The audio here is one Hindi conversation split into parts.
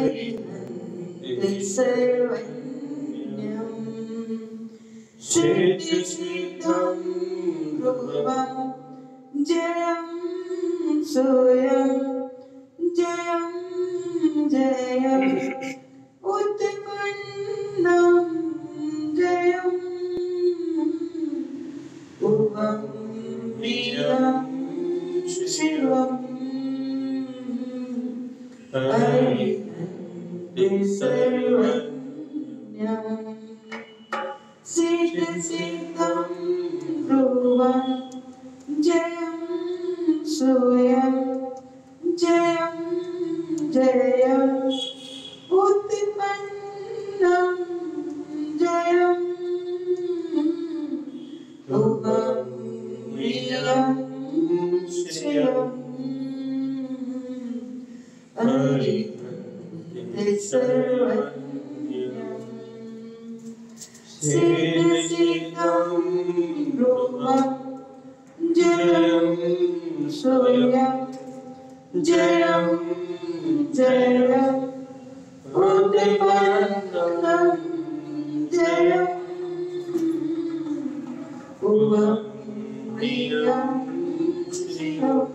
अरिहन्ति सर्वज्ञम् सिद्धिसिद्धं ध्रुवं जयं सोऽयं जयं जयम् उत्पन्नं जयम् उभं प्रियं शिवम् हरिहन्ति सर्वज्ञम् सिद्धसिद्धं ध्रुवं जयं सोऽयं जयं जयम् उत्पन्नं जयम् उभं प्रियं शिवम् हरिहन्ति सर्वज्ञम् सिद्धसिद्धं ध्रुवं जयं सोऽयं जयं जयम् उत्पन्नं जयम् उभं प्रियं शिवम्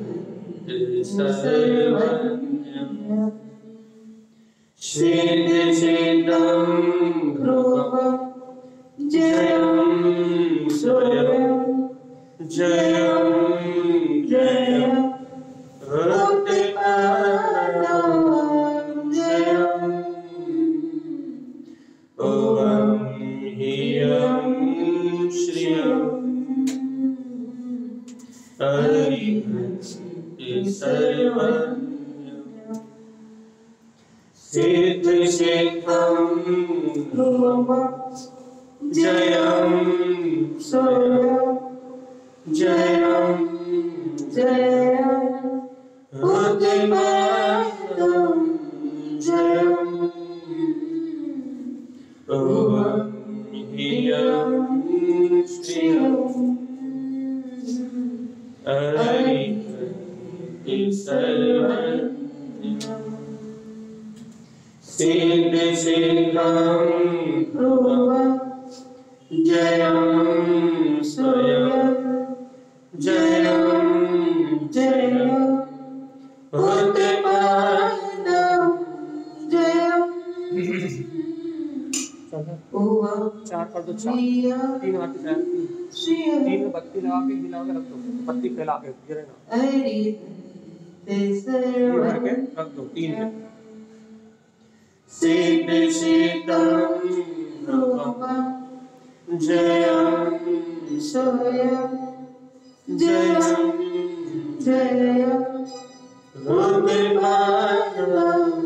सर्वज्ञम् सिद्धिसिद्धं ध्रुवं जयं जयं उत्पन्नं जयम् हियं श्रियम् सिद्धिसिद्धं ध्रुवं जयं सोऽयं जयं जयम् जयम् उभं चार कर दो चार प्रियं तीन में बत्ती लगा के गिला के रख दो। बत्ती फैला के गिरेगा हरिहन्ति दो तीन में जयं सोऽयं जयं जयम् उत्पन्नं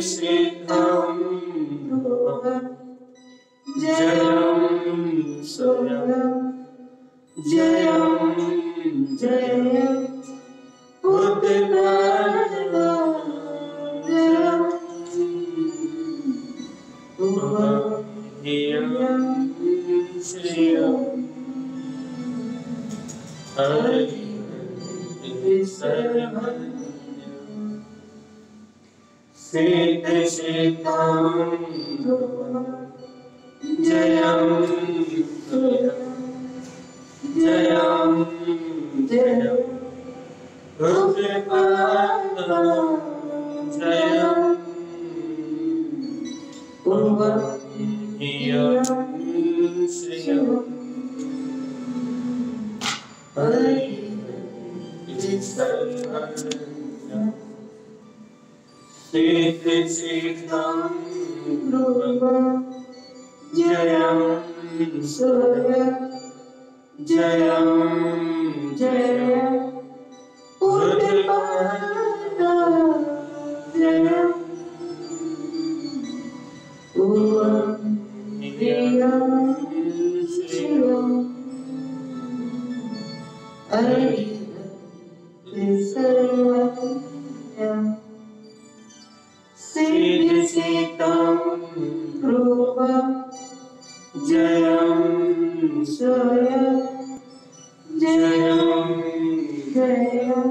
Krishna Jayam Sayam Jayam Jayam Uddipanam Jayam Ubhagiyam सिद्ध सिद्धं जयं जयं जयं रुद्रपादं जयं पूर्वं श्रियम् सिद्धिसिद्धं जयं जयं जयं सिद्धिसिद्धं जयं जयं सिद्धिसिद्धं जयं जयं जयं जयं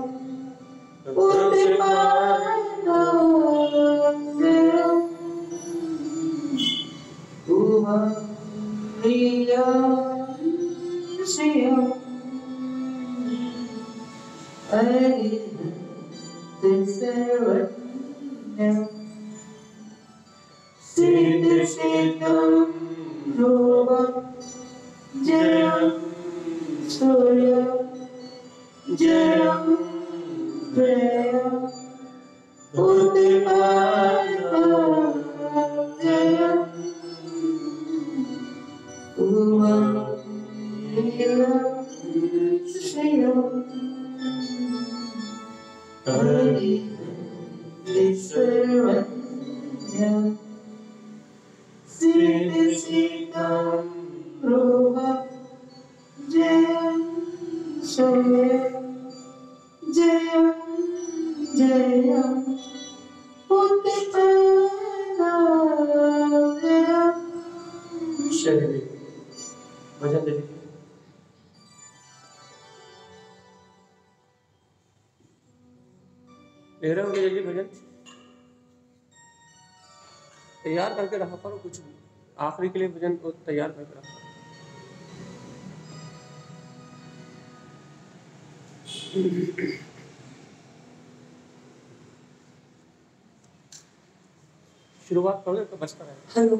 सिद्धिसिद्धं जयं जयं जयं शरीर भजन दे दीजिए ले रहे होंगे जल्दी भजन तैयार करके रखा करो कुछ आखिरी के लिए भजन को तैयार करके रखा। शुरुआत करोगे तो बचता रहेगा। हेलो।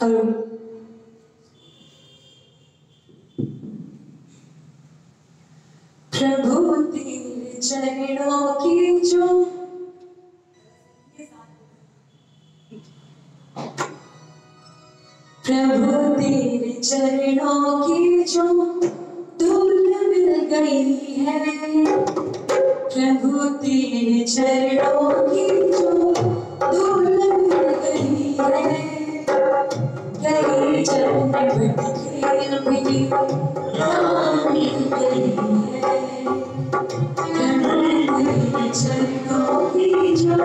हेलो। प्रभु तेरे चरणों की जो प्रभु तेरे चरणों की जो धूल मिल गई है। प्रभु तेरे चरणों की जो धूल मिल गई है। गई मेरी राह मिल गई है। प्रभु तेरे चरणों की जो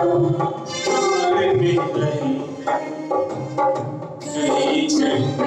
गई जन्म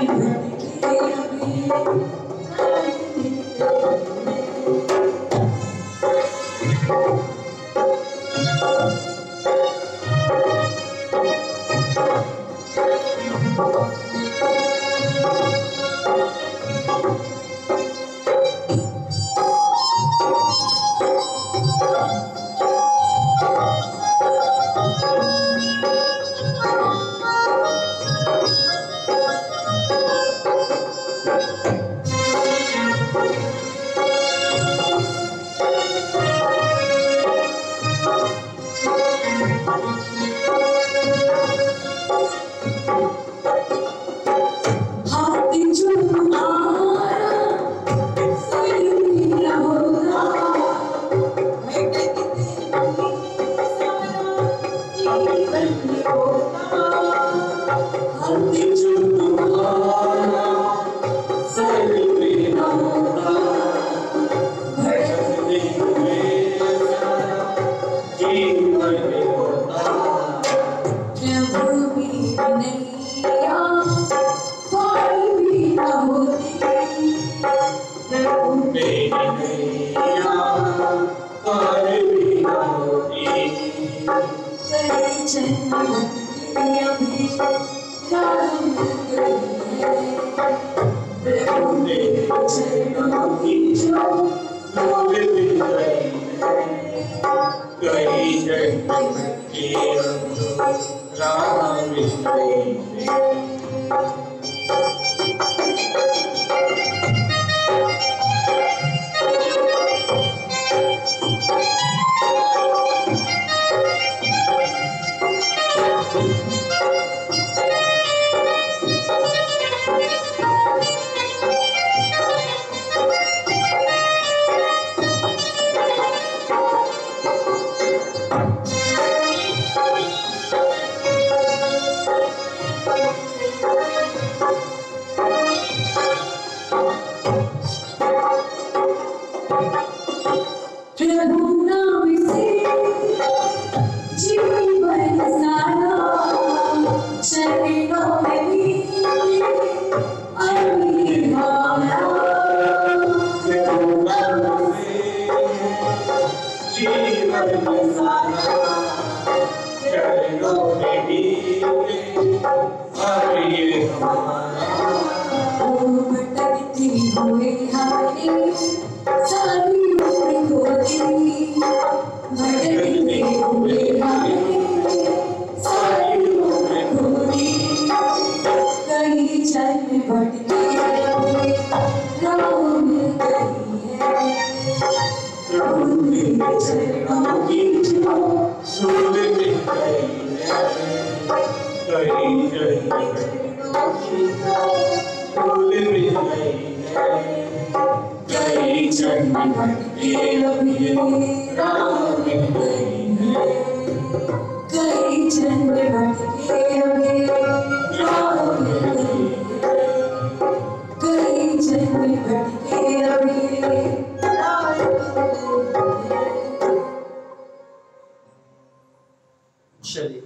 चलिए।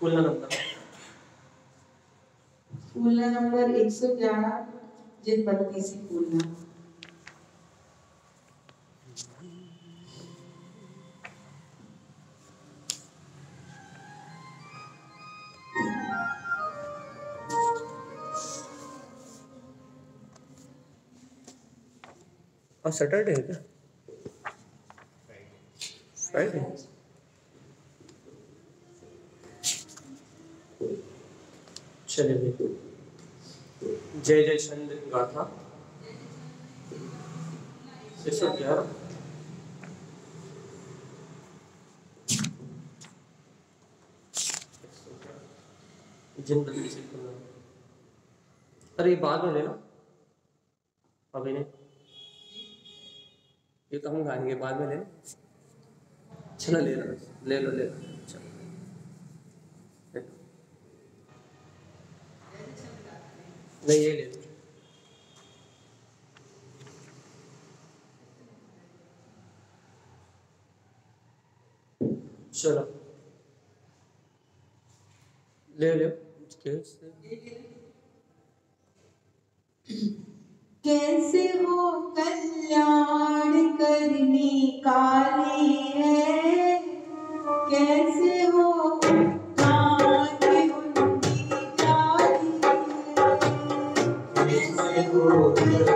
फूलना नंबर। फूलना नंबर 111 जिन पत्ती से फूलना आज सैटरडे है क्या? फ्राइडे फ्राइडे चलेंगे जय जय छंद गाथा। एक सौ ग्यारह जिन से अरे बाद में लेना। अभी नहीं। ये तो हम गाएँगे, बाद में लेना। चलो, ले लो ले लो ले लो। नहीं ये ले लो चलो। ले, लो। कैसे हो कल्याण करनी काली है कैसे हो Oh,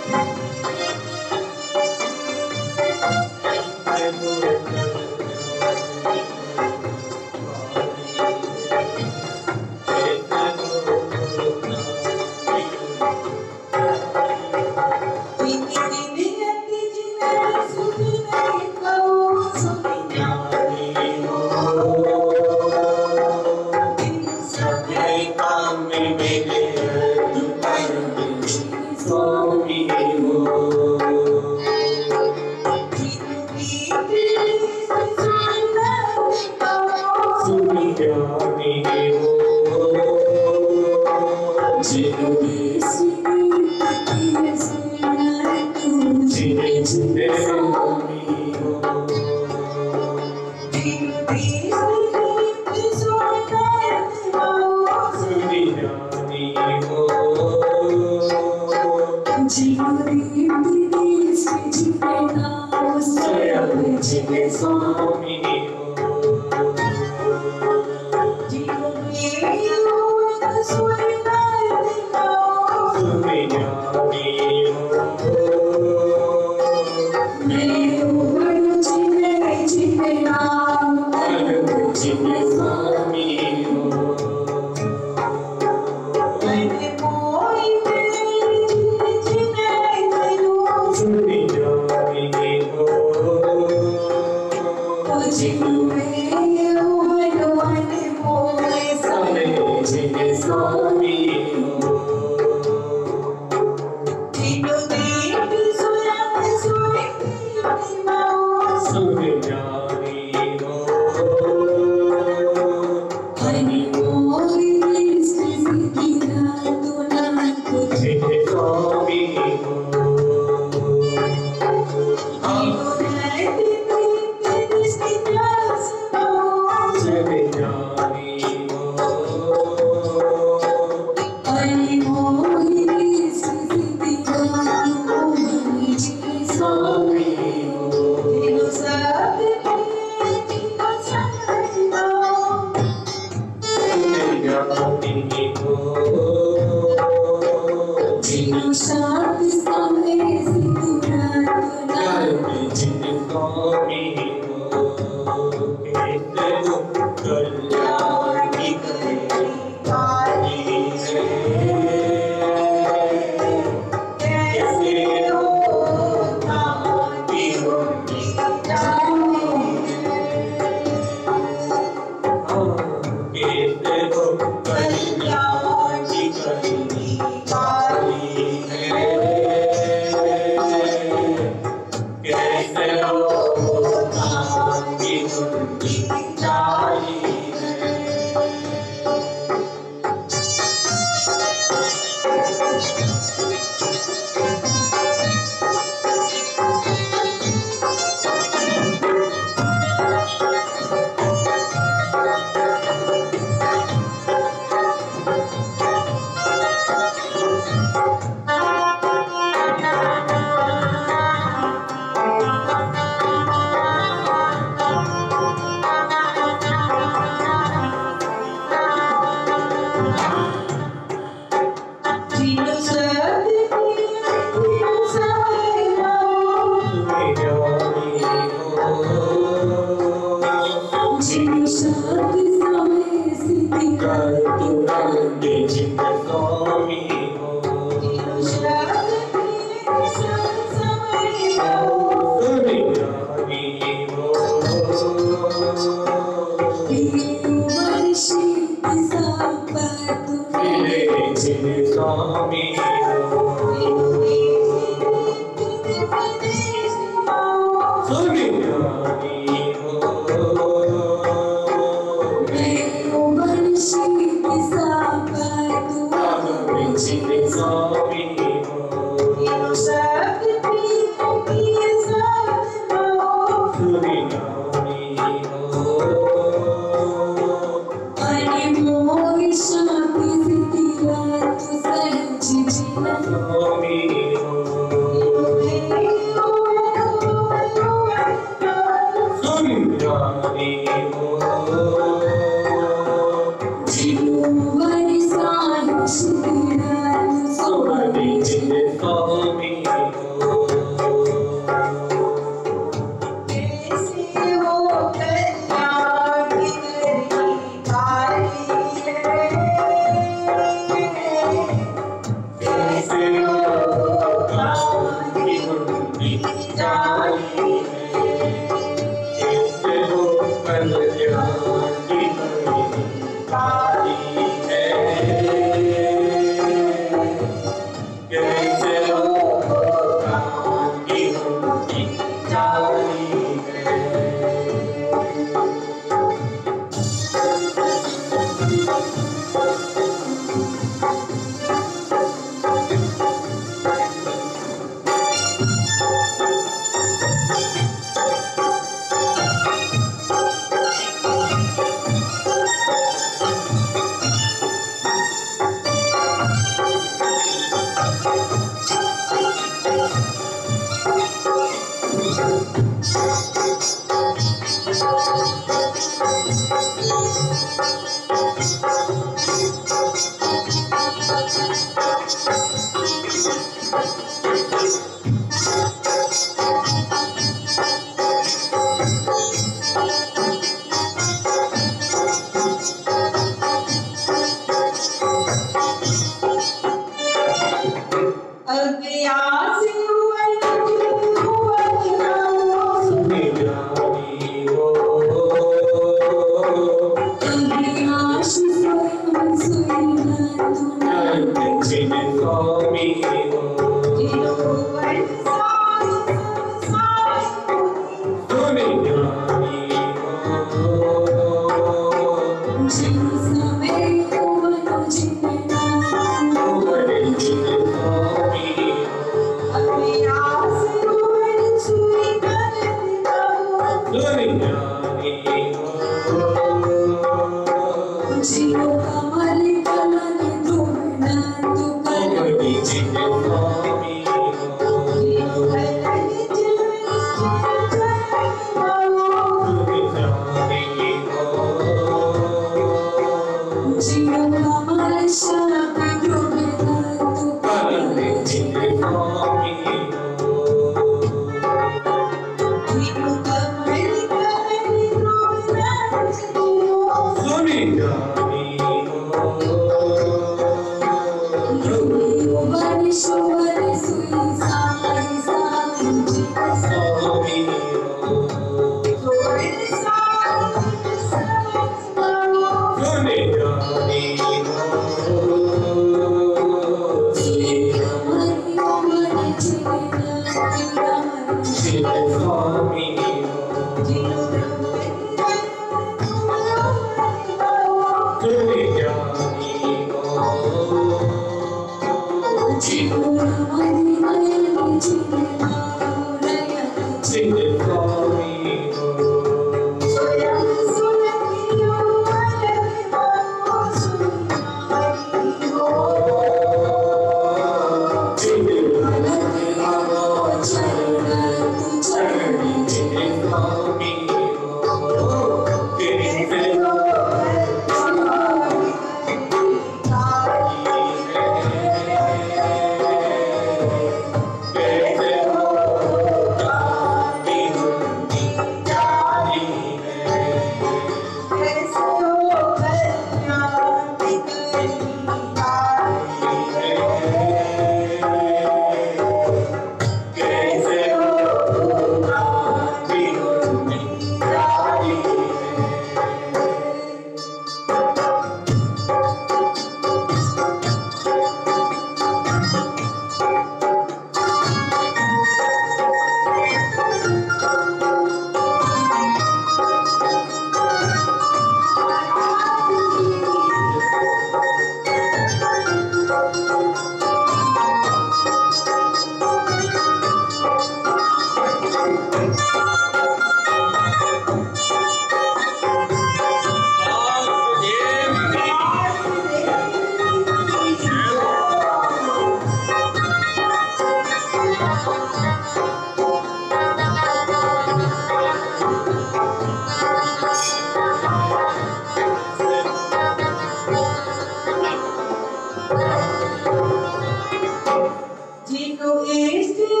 Cristo este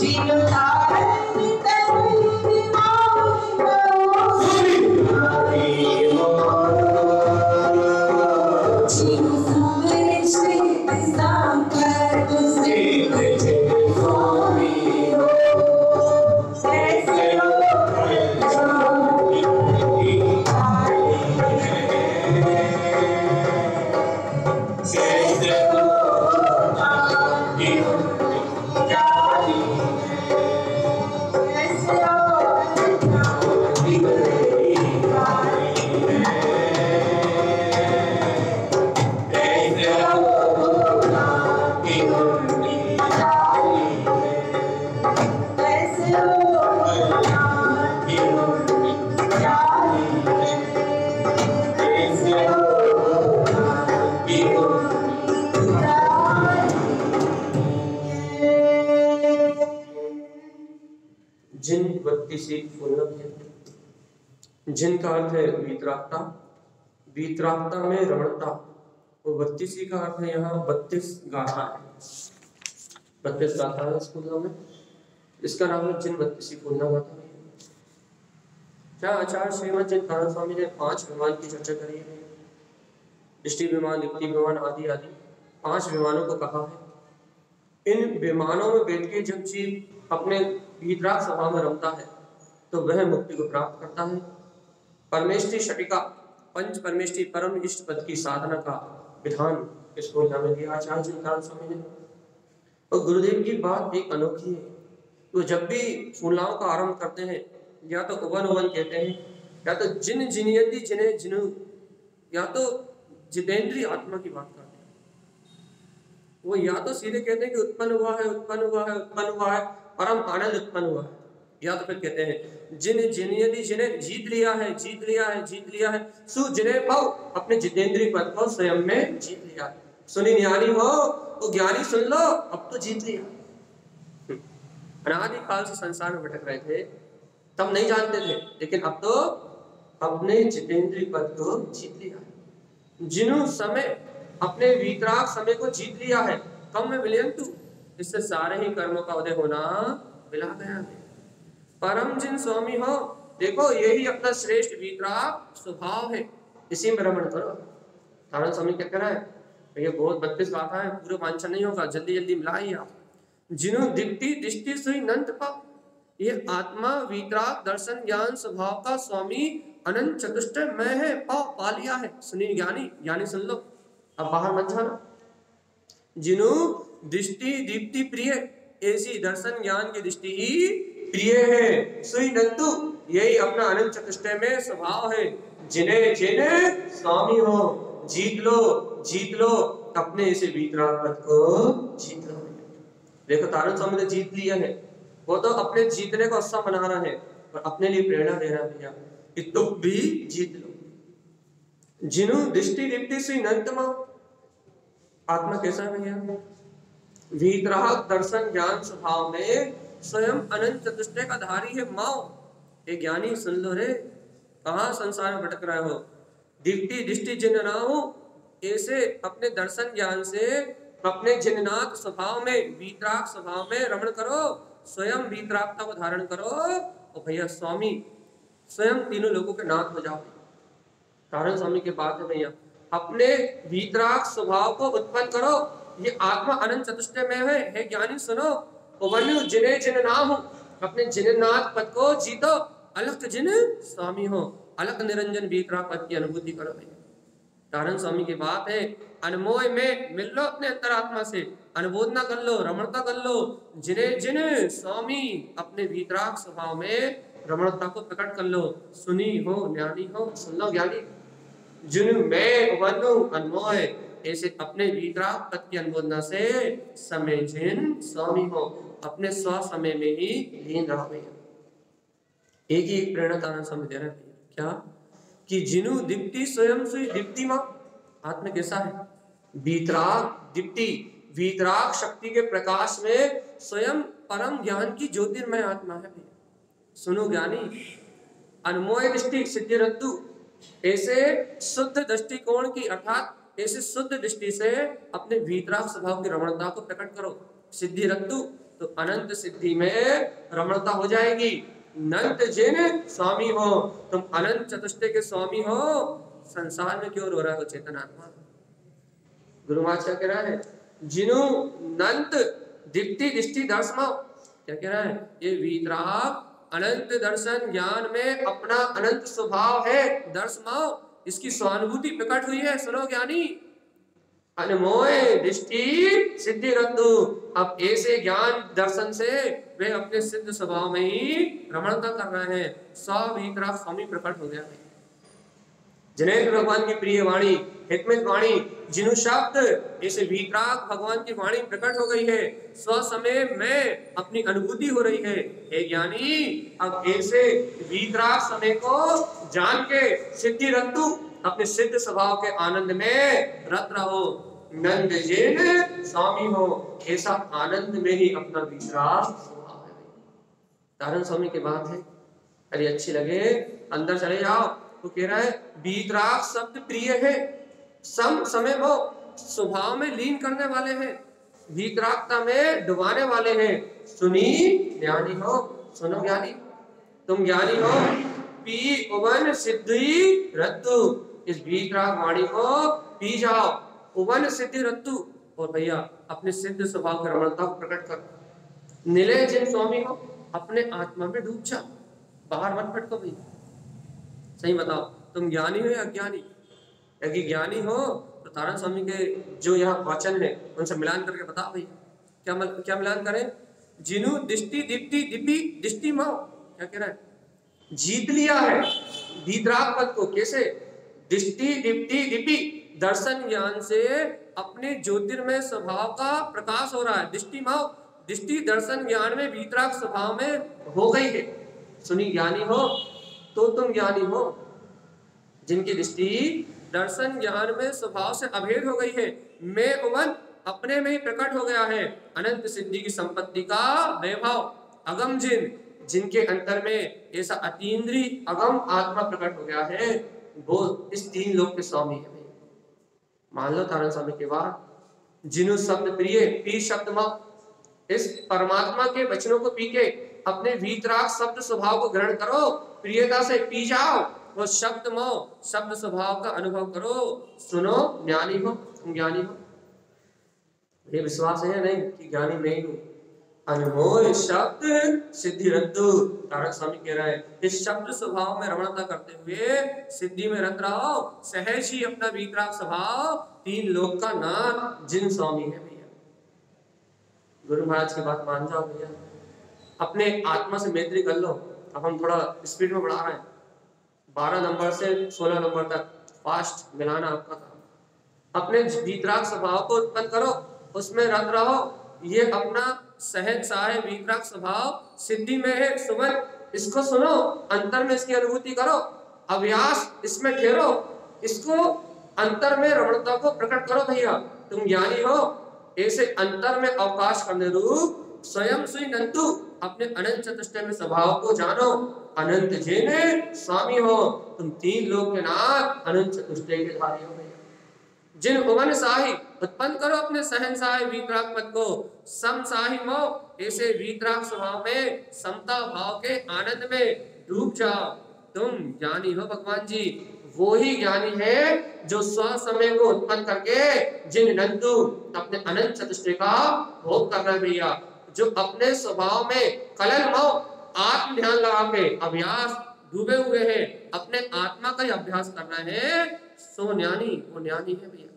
जिन अर्थ है वीतरागता वीतरागता में रमणता वो बत्तीसी का अर्थ है यहाँ बत्तीस गाथा है। बत्तीस गाथा है इस फूलम में इसका नाम है जिन बत्तीसी फूलना गाथा क्या आचार्य श्रीमद कारण स्वामी ने पाँच विमान की चर्चा करी है? दृष्टि, विमान, युक्ति, विमान आदि आदि। पाँच विमानों को कहा है। इन विमानों में बैठ के जब जीव अपने वीतराग सभा में रमता है तो वह मुक्ति को प्राप्त करता है। परमेष्टि शटिका, पंच परमेष्टि परम इष्ट पद की साधना का विधान इस दिया और गुरुदेव की बात एक अनोखी है। तो जब भी फूलाओं का आरंभ करते हैं, या तो उवन उवन कहते हैं, या तो जिन जिनियति जिन्हें जिनु, या तो जितेंद्रीय आत्मा की बात करते हैं। वो या तो सीधे कहते हैं कि उत्पन्न हुआ है, उत्पन्न हुआ है, उत्पन्न हुआ है, परम आनंद उत्पन्न हुआ है। या तो फिर कहते हैं, जिन जिन यदि जिन्हें जीत लिया है, जीत लिया है, जीत लिया है, सु जिन्हें पाओ, अपने जितेंद्रीय पद को स्वयं में जीत लिया। है सुनी ज्ञानी हो तो ज्ञानी सुन लो, अब तो जीत लिया। अनादि काल से संसार में भटक रहे थे, तब नहीं जानते थे, लेकिन अब तो अपने जितेंद्रीय पद को जीत लिया है। जिन्हों समय अपने वीतराग समय को जीत लिया है कम में विलयन तू इससे सारे ही कर्मों का उदय होना मिला गया है। परम जिन स्वामी हो, देखो यही अपना श्रेष्ठ वीतराग स्वभाव है। इसी में रमण करो। धारण स्वामी क्या कह रहा है? ये बहुत बत्तीस गाथा है, पूरे वांछन नहीं होगा, जल्दी जल्दी मिलाइए आप। जिन्हों दिखती दृष्टि सुई नंत पाओ, ये आत्मा वीतराग दर्शन, ज्ञान, स्वभाव का स्वामी अनंत चतुष्ट मैं है पाओ पा लिया है। सुनी ज्ञानी ज्ञानी सुन लो। अब बाहर मत जाना। जिन्हों दृष्टि दीप्ति प्रिय, ऐसी दर्शन, ज्ञान की दृष्टि ही प्रिय है। सुई नंदु, यही अपना अनंत चतुष्टय में स्वभाव है। जिन्हें जिन्हें स्वामी हो, जीत लो जीत लो, अपने इसे वीतराग पद को जीत लो देखो, तारण स्वामी ने जीत लिया है। वो तो अपने जीतने को उत्सव मना रहा है और अपने लिए प्रेरणा दे रहा भैया। कि तुम भी जीत लो। जिन्हों दृष्टि दीप्ति से नंतमा आत्मा कैसा भैया? वीतराग दर्शन ज्ञान स्वभाव में स्वयं अनंत चतुष्टय का धारी है माओ ये ज्ञानी सुन लो रे कहा संसार में भटक रहे हो? दीप्ति दृष्टि जिन ना हो, ऐसे अपने दर्शन ज्ञान से, अपने जिननाथ स्वभाव में, वीतराग स्वभाव में रमण करो, स्वयं वीतरागता को धारण करो। और भैया स्वामी, स्वयं तीनों लोगों के नाथ हो जाओ। कारण स्वामी के बात है भैया, अपने वीतराग स्वभाव को उत्पन्न करो। ये आत्मा अनंत चतुष्टय में है। हे ज्ञानी सुनो वनु जिने जिन ना हो, अपने जिननाथ पद को जीतो अलग जिन स्वामी हो। अलग निरंजन वीतराग पद की अनुभूति करो तारण स्वामी की बात है अनमोय में मिल लो अपने अंतरात्मा से। अनुबोधना कर लो, रमणता कर लो। जिने जिन स्वामी अपने वीतराग स्वभाव में रमणता को प्रकट कर लो। सुनी हो, ज्ञानी हो, सुन लो ज्ञानी। जिन मैं वनु अनमोय ऐसे अपने वीतराग पद की अनुबोधना से समय जिन स्वामी हो। अपने स्व समय में ही लीन रहो भैया एक ही एक प्रेरणा तारण समय दे रहे भैया क्या? कि जिनु दीप्ति स्वयं से दीप्ति माँ, आत्मा कैसा है? वीतराग दीप्ति, वीतराग शक्ति के प्रकाश में स्वयं परम ज्ञान की ज्योतिर्मय आत्मा है भैया। सुनो ज्ञानी, अनमोय दृष्टि सिद्धि रद्दु ऐसे शुद्ध दृष्टिकोण की, अर्थात ऐसे शुद्ध दृष्टि से अपने वीतराग स्वभाव की रमणता को प्रकट करो। सिद्धि रद्दु तो अनंत सिद्धि में रमणता हो जाएगी। नंत जिन स्वामी हो, तुम अनंत चतुष्टय के स्वामी हो, संसार में क्यों रो रहा हो चेतन आत्मा? गुरु महाराज क्या कह रहा है? जिनु नंत दीप्ति दृष्टि दर्शमा क्या कह रहा है? ये वीतराग अनंत दर्शन ज्ञान में अपना अनंत स्वभाव है। दर्शमाओ, इसकी स्वानुभूति प्रकट हुई है। सुनो ज्ञानी। अनमोय दृष्टि सिद्धि रद्दु अब ऐसे ज्ञान दर्शन से वे अपने सिद्ध स्वभाव में ही रमणता कर रहे हैं। सब ही तरह स्वामी प्रकट हो गया। है जनेन्द्र भगवान की प्रिय वाणी, हितमित वाणी, जिनु शब्द, ऐसे वीतराग भगवान की वाणी प्रकट हो गई है। स्व समय में अपनी अनुभूति हो रही है। हे ज्ञानी, अब ऐसे वीतराग समय को जान के सिद्धि रत्तु अपने सिद्ध स्वभाव के आनंद में रत रहो। नंद जिन स्वामी हो ऐसा आनंद में ही अपना स्वभाव तारण स्वामी की बात है। अरे अच्छी लगे, अंदर चले जाओ। तो कह रहा है, बीतराग शब्द प्रिय है। सम समय वो स्वभाव में लीन करने वाले हैं। बीतरागता में डुबाने वाले हैं। सुनी, ज्ञानी हो। सुनो ज्ञानी। तुम ज्ञानी हो। पी उवन सिद्धि रत्तु। इस बीतराग वाणी को पी जाओ। उवन सिद्धि रत्तु। और भैया अपने सिद्ध स्वभाव की रमणता को प्रकट कर। निलय जिन स्वामी हो अपने आत्मा में डूब जा। बाहर मत भटको भैया। सही बताओ तुम ज्ञानी हो या अज्ञानी? यदि ज्ञानी हो तो तारण स्वामी के जो यहाँ वचन है उनसे मिलान करके बताओ भैया। क्या मल, क्या मिलान करें? जिनु दृष्टि दीप्ति दीपी दृष्टि माओ। क्या कह रहा है? जीत लिया है दीदराग पद को कैसे? दृष्टि दीप्ति दीपी दर्शन ज्ञान से अपने ज्योतिर्मय स्वभाव का प्रकाश हो रहा है। दृष्टि भाव, दृष्टि दर्शन ज्ञान में भीतराग स्वभाव में हो गई है। सुनी ज्ञानी हो तो तुम ज्ञानी हो। जिनकी दृष्टि दर्शन ज्ञान में स्वभाव से अभेद हो गई है, मैं उमन अपने में ही प्रकट हो गया है। अनंत सिद्धि की संपत्ति का वैभव, अगम जिन, जिनके अंतर में ऐसा अतीन्द्री अगम आत्मा प्रकट हो गया है, वो इस तीन लोक के स्वामी है। मान लो तारण स्वामी के बाद जिनु शब्द प्रिय पी शब्द इस परमात्मा के वचनों को पी के अपने वीतराग शब्द स्वभाव को ग्रहण करो, प्रियता से पी जाओ, वो शब्द मो, शब्द स्वभाव का अनुभव करो, सुनो, ज्ञानी हो, तुम ज्ञानी हो। ये विश्वास है नहीं कि ज्ञानी नहीं हूँ? अनमोल शब्द सिद्धि तारक स्वामी कह रहा है, इस शब्द स्वभाव में रमणता करते हुए सिद्धि में रत रहो, सहज ही अपना स्वभाव तीन लोक का नाम जिन स्वामी है भैया। गुरु महाराज की बात मान जाओ भैया। अपने आत्मा से मैत्री कर लो। अब हम थोड़ा स्पीड में बढ़ा रहे हैं। बारह नंबर से सोलह नंबर तक फास्ट मिलाना आपका काम। अपने वीतराग स्वभाव को उत्पन्न करो, उसमें रत रहो ये अपना सहज साहे वीतराग स्वभाव, सिद्धि में है, सुमन, इसको सुनो, अंतर में इसकी अनुभूति करो, अभ्यास इसमें ठहरो इसको अंतर में रमणता को प्रकट करो भैया, तुम ज्ञानी हो, ऐसे अंतर में अवकाश करने रूप, स्वयं सुई नंतु, अपने अनंत चतुष्टय में स्वभाव को जानो, अनंत जिन स्वामी हो, तुम तीन लोग के नाथ अनंत चतुष्टय के धारी हो जिन उमन साही, उत्पन्न करो अपने सहन साही वीतराग पद को। सम साही मो, ऐसे वीतराग स्वभाव में, समता भाव के आनंद में डूब जाओ। तुम ज्ञानी हो भगवान जी। वो ही ज्ञानी है जो स्व समय को उत्पन्न करके जिन नंदु, अपने अनंत चतुष्टय का भोग कर रहे भैया। जो अपने स्वभाव में कलल मो आत्म ध्यान लगा के अभ्यास डूबे हुए हैं, अपने आत्मा का ही अभ्यास कर रहे हैं, सो ज्ञानी, वो ज्ञानी है भैया।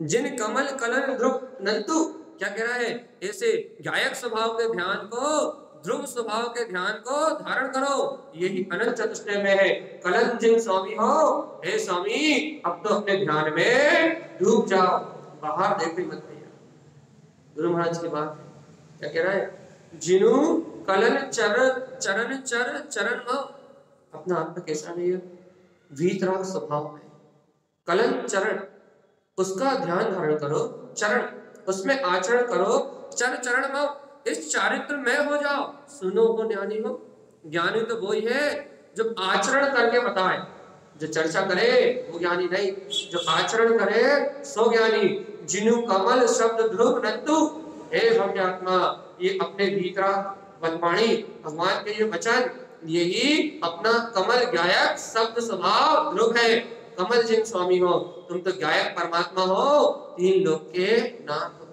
जिन कमल कलन ध्रुव, नंतु, क्या कह रहा है, ऐसे गायक स्वभाव के ध्यान को, ध्रुव स्वभाव के ध्यान को धारण करो, यही अनंत चतुष्टय में है। कलन जिन स्वामी हो, हे स्वामी, अब तो अपने ध्यान में डूब जाओ, बाहर देखो मत भैया गुरु महाराज की बात क्या कह रहा है? जिनु, कलन चर चरण चर, चरण अपना आत्मा कैसा नहीं है? वीतराग स्वभाव है। कलन, चरण उसका ध्यान धारण करो, चरण। उसमें आचरण करो, चर चरण इस चारित्र में हो जाओ। सुनो हो ज्ञानी हो। ज्ञानी तो वही है जो आचरण करके बताए। जो चर्चा करे, वो ज्ञानी नहीं। जो आचरण करे, सो ज्ञानी। जिनु कमल शब्द ध्रुव नंदु हे भव्य आत्मा ये अपने भीतरा वनवाणी, भगवान के ये वचन यही अपना कमल गायक शब्द स्वभाव ध्रुव है। कमल जिन स्वामी हो, तुम तो गायक परमात्मा हो, तीन लोग के नाम हो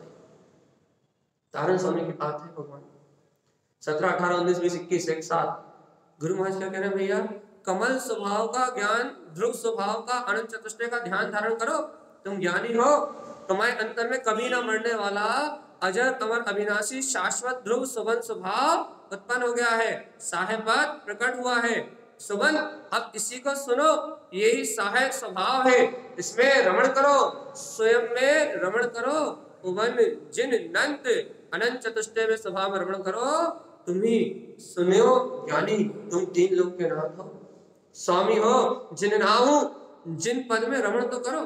तारण स्वामी की बात है भगवान। सत्रह, अठारह, उन्नीस, बीस, इक्कीस, एक साथ गुरु महाराज क्या कह रहे हैं भैया? कमल स्वभाव का ज्ञान ध्रुव स्वभाव का, अनंत चतुष्टय का ध्यान धारण करो। तुम ज्ञानी हो, तुम्हारे अंतर में कभी ना मरने वाला अजर अमर अविनाशी शाश्वत ध्रुव सुबन स्वभाव उत्पन्न हो गया है। साहेबत प्रकट हुआ है। सुबन अब इसी को सुनो, यही सहायक स्वभाव है। इसमें रमण करो, स्वयं में रमण करो। उवन जिन नंत, अनंत चतुष्टय में स्वभाव में रमण करो। तुम ही सुनो ज्ञानी, तुम तीन लोग के नाम हो। स्वामी हो, जिन नाम जिन पद में रमण तो करो।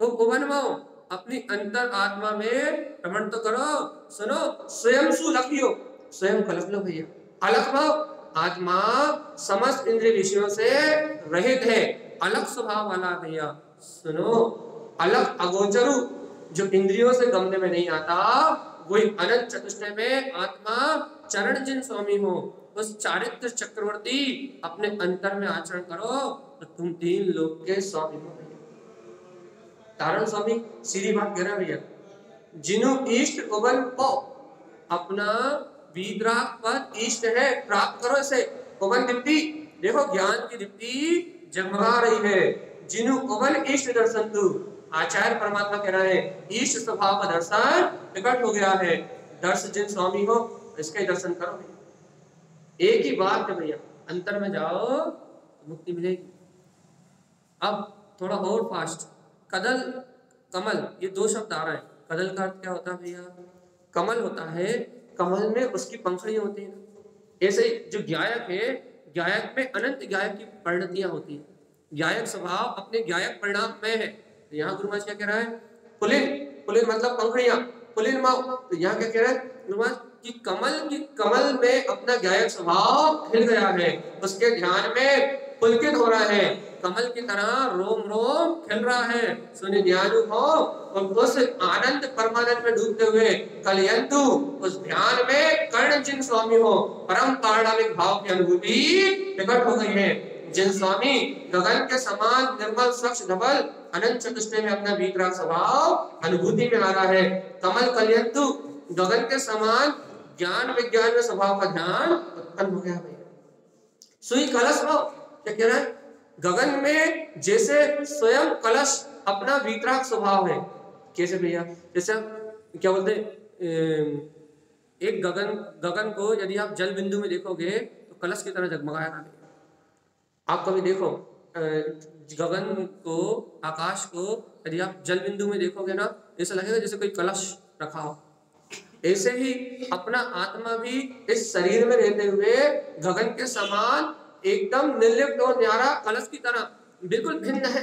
तुम उवन माओ अपनी अंतर आत्मा में रमण तो करो। सुनो, स्वयं सु स्वयं को लख लो भैया। अलग भाव आत्मा समस्त इंद्रिय विषयों से रहित है। अलग स्वभाव वाला भैया, सुनो, अलग अगोचरु जो इंद्रियों से गमने में नहीं आता, वही अनंत चतुष्टय में आत्मा चरण जिन स्वामी हो। उस चारित्र चक्रवर्ती अपने अंतर में आचरण करो तो तुम तीन लोग के स्वामी हो तारण स्वामी कह रहा भैया। जिनु इष्ट उबल पो अपना वीतराग पद इष्ट है, प्राप्त करो इसे। उबल दीप्ति, देखो ज्ञान की दीप्ति जगमगा रही है। जिनु उबल इष्ट दर्शन तू आचार्य परमात्मा कह रहे हैं इष्ट स्वभाव का दर्शन प्रकट हो गया है। दर्श जिन स्वामी हो, इसका दर्शन करो एक ही बात है भैया, अंतर में जाओ तो मुक्ति मिलेगी। अब थोड़ा और फास्ट कदल, कमल, ये दो शब्द आ रहे हैं। कदल का अर्थ क्या होता है भैया? कमल होता है कमल में उसकी पंखड़ियाँ होती हैं। ऐसे जो गायक है गायक में अनंत गायक की परिणतियाँ होती हैं। गायक स्वभाव अपने गायक परिणाम में है। तो यहाँ गुरु क्या कह रहा है? पुलिन पुलिन मतलब पंखड़िया। पुलिन माओ तो यहाँ क्या कह रहा है? गुरु कि कमल, की कमल में अपना गायक स्वभाव खिल गया है। उसके ध्यान में पुलकित हो रहा है। कमल की तरह रोम रोम खिल रहा है। सुनि ज्ञानु हो और उस आनंद परमानंद में डूबते हुए कलयंतु, उस ध्यान में कर्ण जिन स्वामी हो। परम पारणामिक भाव की अनुभूति प्रकट हो गई है। जिन स्वामी गगन के समान निर्मल, स्वच्छ, धवल, अनंत चतुष्टय में अपना विक्रांत स्वभाव, अनुभूति में आ रहा है। कमल कलयंतु, गगन के समान ज्ञान विज्ञान में स्वभाव का ध्यान उत्पन्न हो गया सुई कलश भाव क्या कह रहा है? गगन में जैसे स्वयं कलश अपना वितराग स्वभाव है। कैसे भैया? जैसे क्या बोलते एक गगन गगन को यदि आप जल बिंदु में देखोगे तो कलश की तरह जगमगाया रहेगा आप कभी देखो गगन को, आकाश को यदि आप जल बिंदु में देखोगे ना, ऐसा लगेगा जैसे कोई कलश रखा हो। ऐसे ही अपना आत्मा भी इस शरीर में रहते हुए गगन के समान एकदम निर्लिप्त और न्यारा कलश की तरह, बिल्कुल भिन्न है।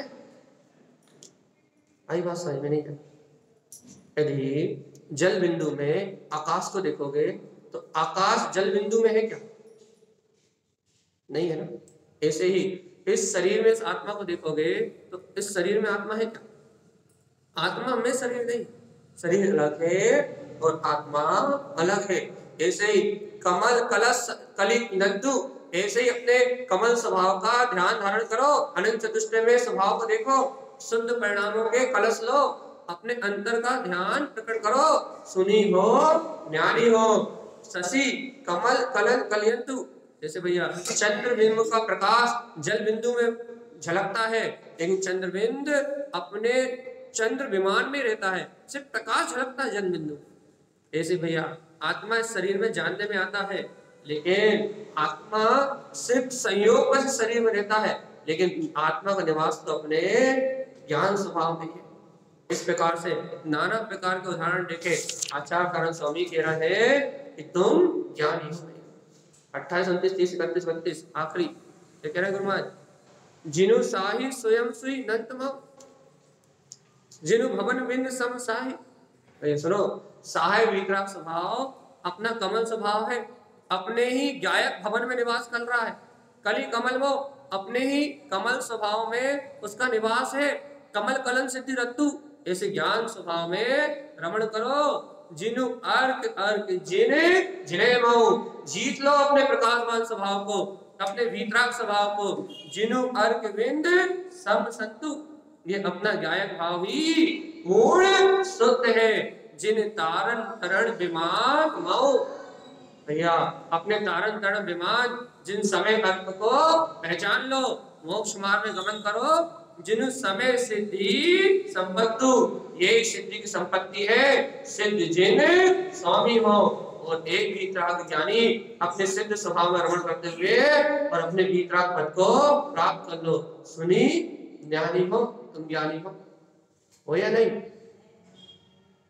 आई बात समझ में नहीं है यदि जल बिंदु में आकाश को देखोगे तो आकाश जल बिंदु में है क्या? नहीं है ना? ऐसे ही इस शरीर में इस आत्मा को देखोगे तो इस शरीर में आत्मा है क्या? आत्मा में शरीर नहीं। शरीर अलग है और आत्मा अलग है। ऐसे ही कमल, कलश कलिक नद्दू ऐसे ही अपने कमल स्वभाव का ध्यान धारण करो, अनंत चतुष्ट में स्वभाव को देखो शुद्ध परिणामों के कलश लो, अपने अंतर का ध्यान प्रकट करो, सुनी हो, ज्ञानी हो, शशि, कमल, कलन, कलियंतु। जैसे भैया चंद्र बिंदु का प्रकाश जल बिंदु में झलकता है, लेकिन चंद्रबिंद अपने चंद्र विमान में रहता है, सिर्फ़ प्रकाश झलकता है जल बिंदु। ऐसे भैया, आत्मा इस शरीर में जानने में आता है लेकिन आत्मा सिर्फ़ संयोग से शरीर में रहता है, लेकिन आत्मा का निवास तो अपने ज्ञान स्वभाव में है। इस प्रकार से नाना प्रकार के उदाहरण देखे आचार्य कारण स्वामी कह रहे हैं कि तुम ज्ञानी हो। अट्ठाईस, उनतीस, तीस, इकतीस, बत्तीस, आखिरी। कह रहे गुरु महाराज जिनु साही स्वयं सुई नंत जिनु भवन बिंद सम साही। सुनो सहाय विग्रह स्वभाव अपना कमल स्वभाव है। अपने ही गायक भवन में निवास कर रहा है। कली कमल वो अपने ही कमल स्वभाव में उसका निवास है। कमल कलन सिद्धि रत्तु ऐसे ज्ञान स्वभाव में रमण करो। जिनु अर्क अर्क जिने जिने मऊ। जीत लो अपने प्रकाशमान स्वभाव को, अपने वीतराग स्वभाव को। जिनु अर्क विंद, सम संतु ये अपना गायक भाव ही पूर्ण, शुद्ध है। जिन तारण तरण विमान मऊ। भैया, अपने तारण तरण विमान, जिन समय अर्थ को पहचान लो, मोक्ष मार्ग में गमन करो, जिन समय सिद्धि संपत्तु, यही सिद्धि की संपत्ति है, सिद्ध जिन स्वामी हो, और एक वीतराग ज्ञानी अपने सिद्ध स्वभाव में रमण करते हुए और अपने वीतराग पद को प्राप्त कर लो। सुनी, ज्ञानी हो, तुम ज्ञानी हो। हो या नहीं?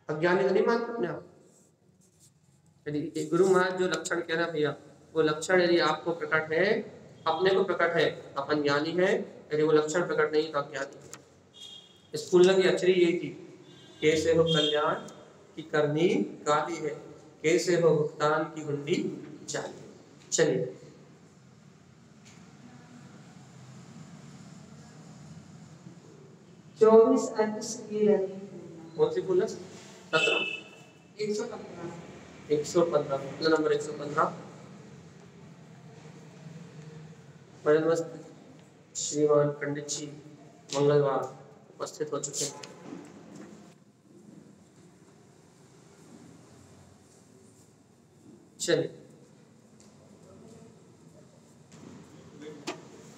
अज्ञानी तो नहीं मानते अपने आप। यदि गुरु महाराज जो लक्षण कहना भैया वो लक्षण यदि आपको प्रकट है अपने को प्रकट है। अपन ज्ञानी है यदि वो लक्षण प्रकट नहीं तो अज्ञानी इस फूल की अचरी यही थी कैसे हो कल्याण की करनी काली है कैसे हो भुगतान की हुंडी जाली चलिए। चौबीस अंक कौन सी फूल सत्रह। एक सौ पंद्रह। एक सौ पंद्रह नंबर एक सौ पंद्रह। मस्त श्रीमान पंडित जी मंगलवार उपस्थित हो चुके हैं। चलिए।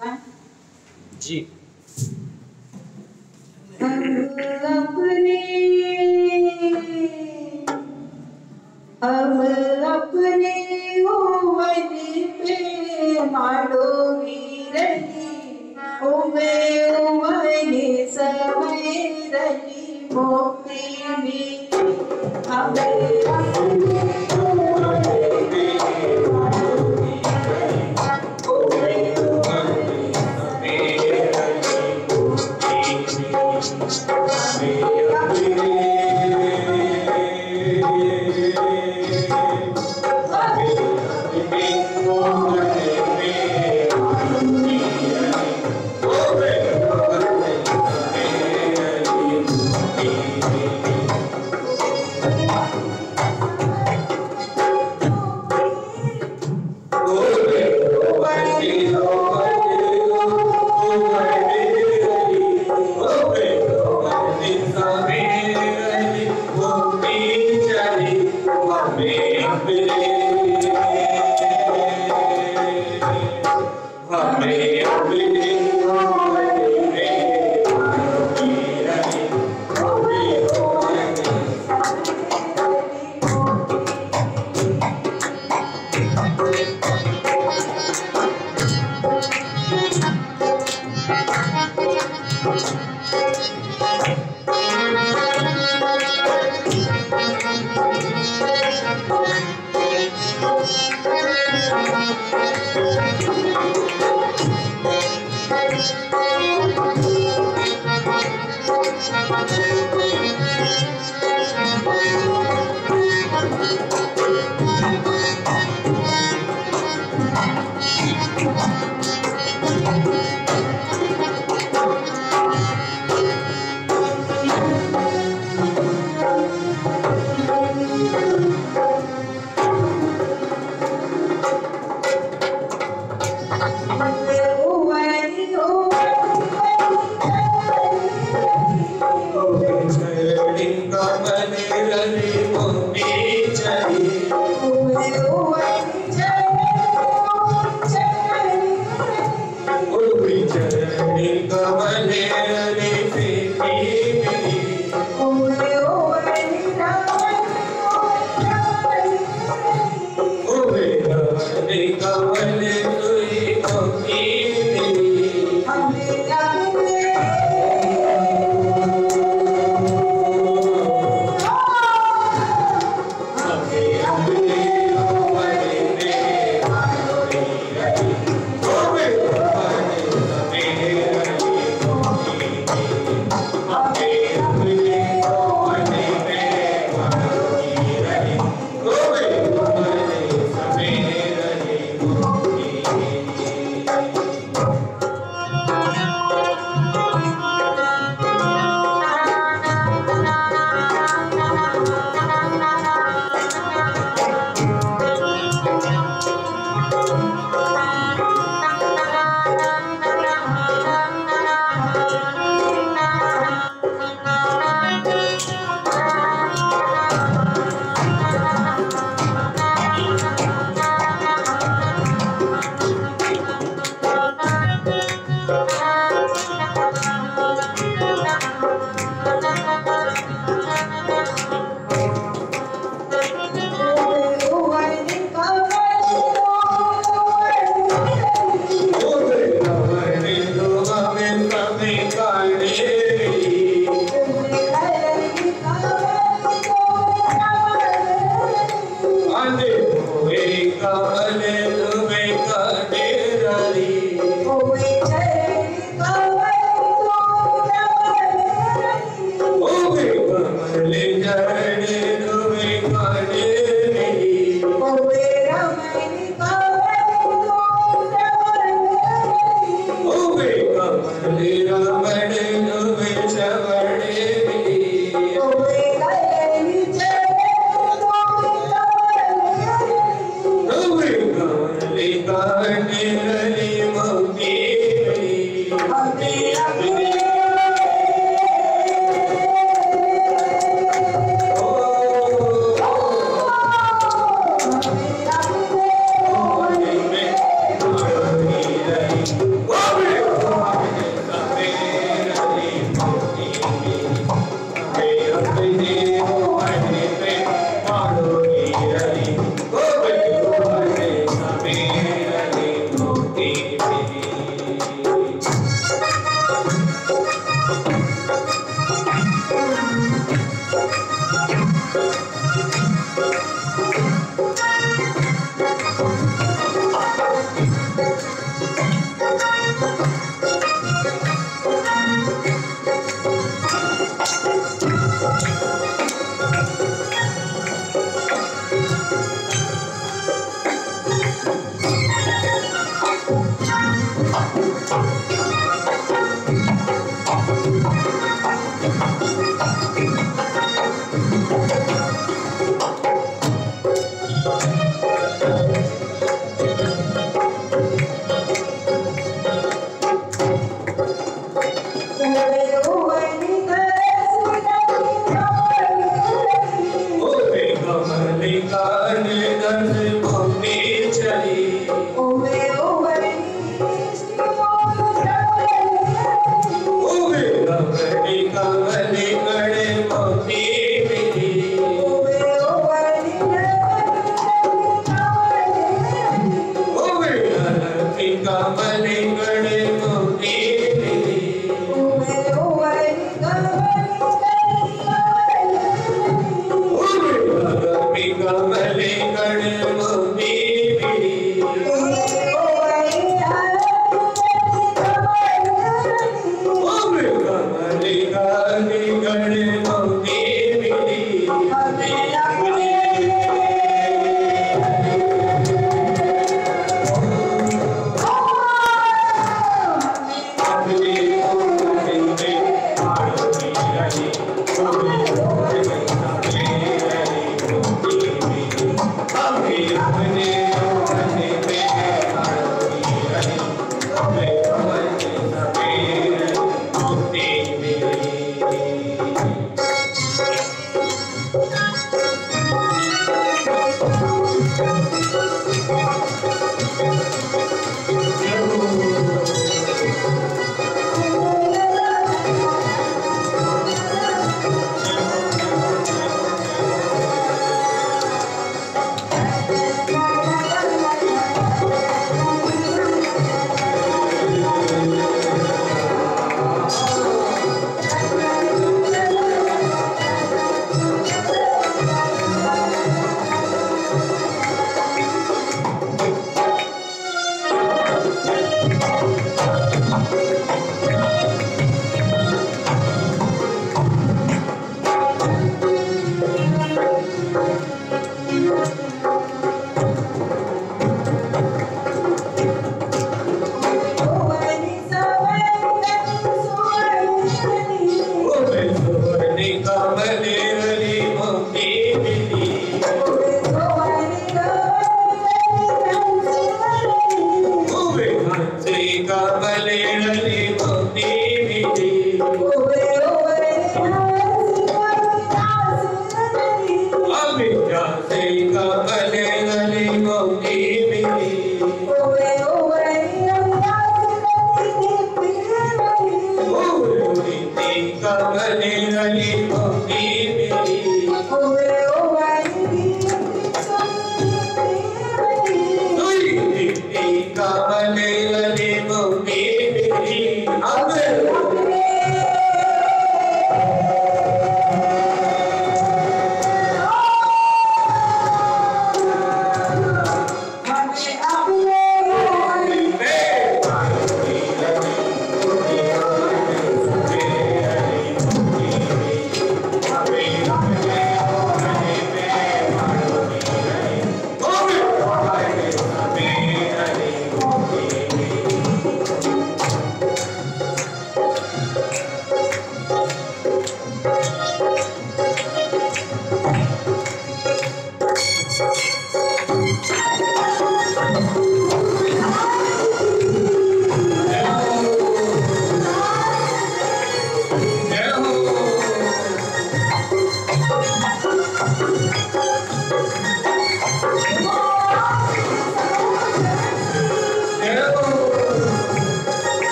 हाँ? जी।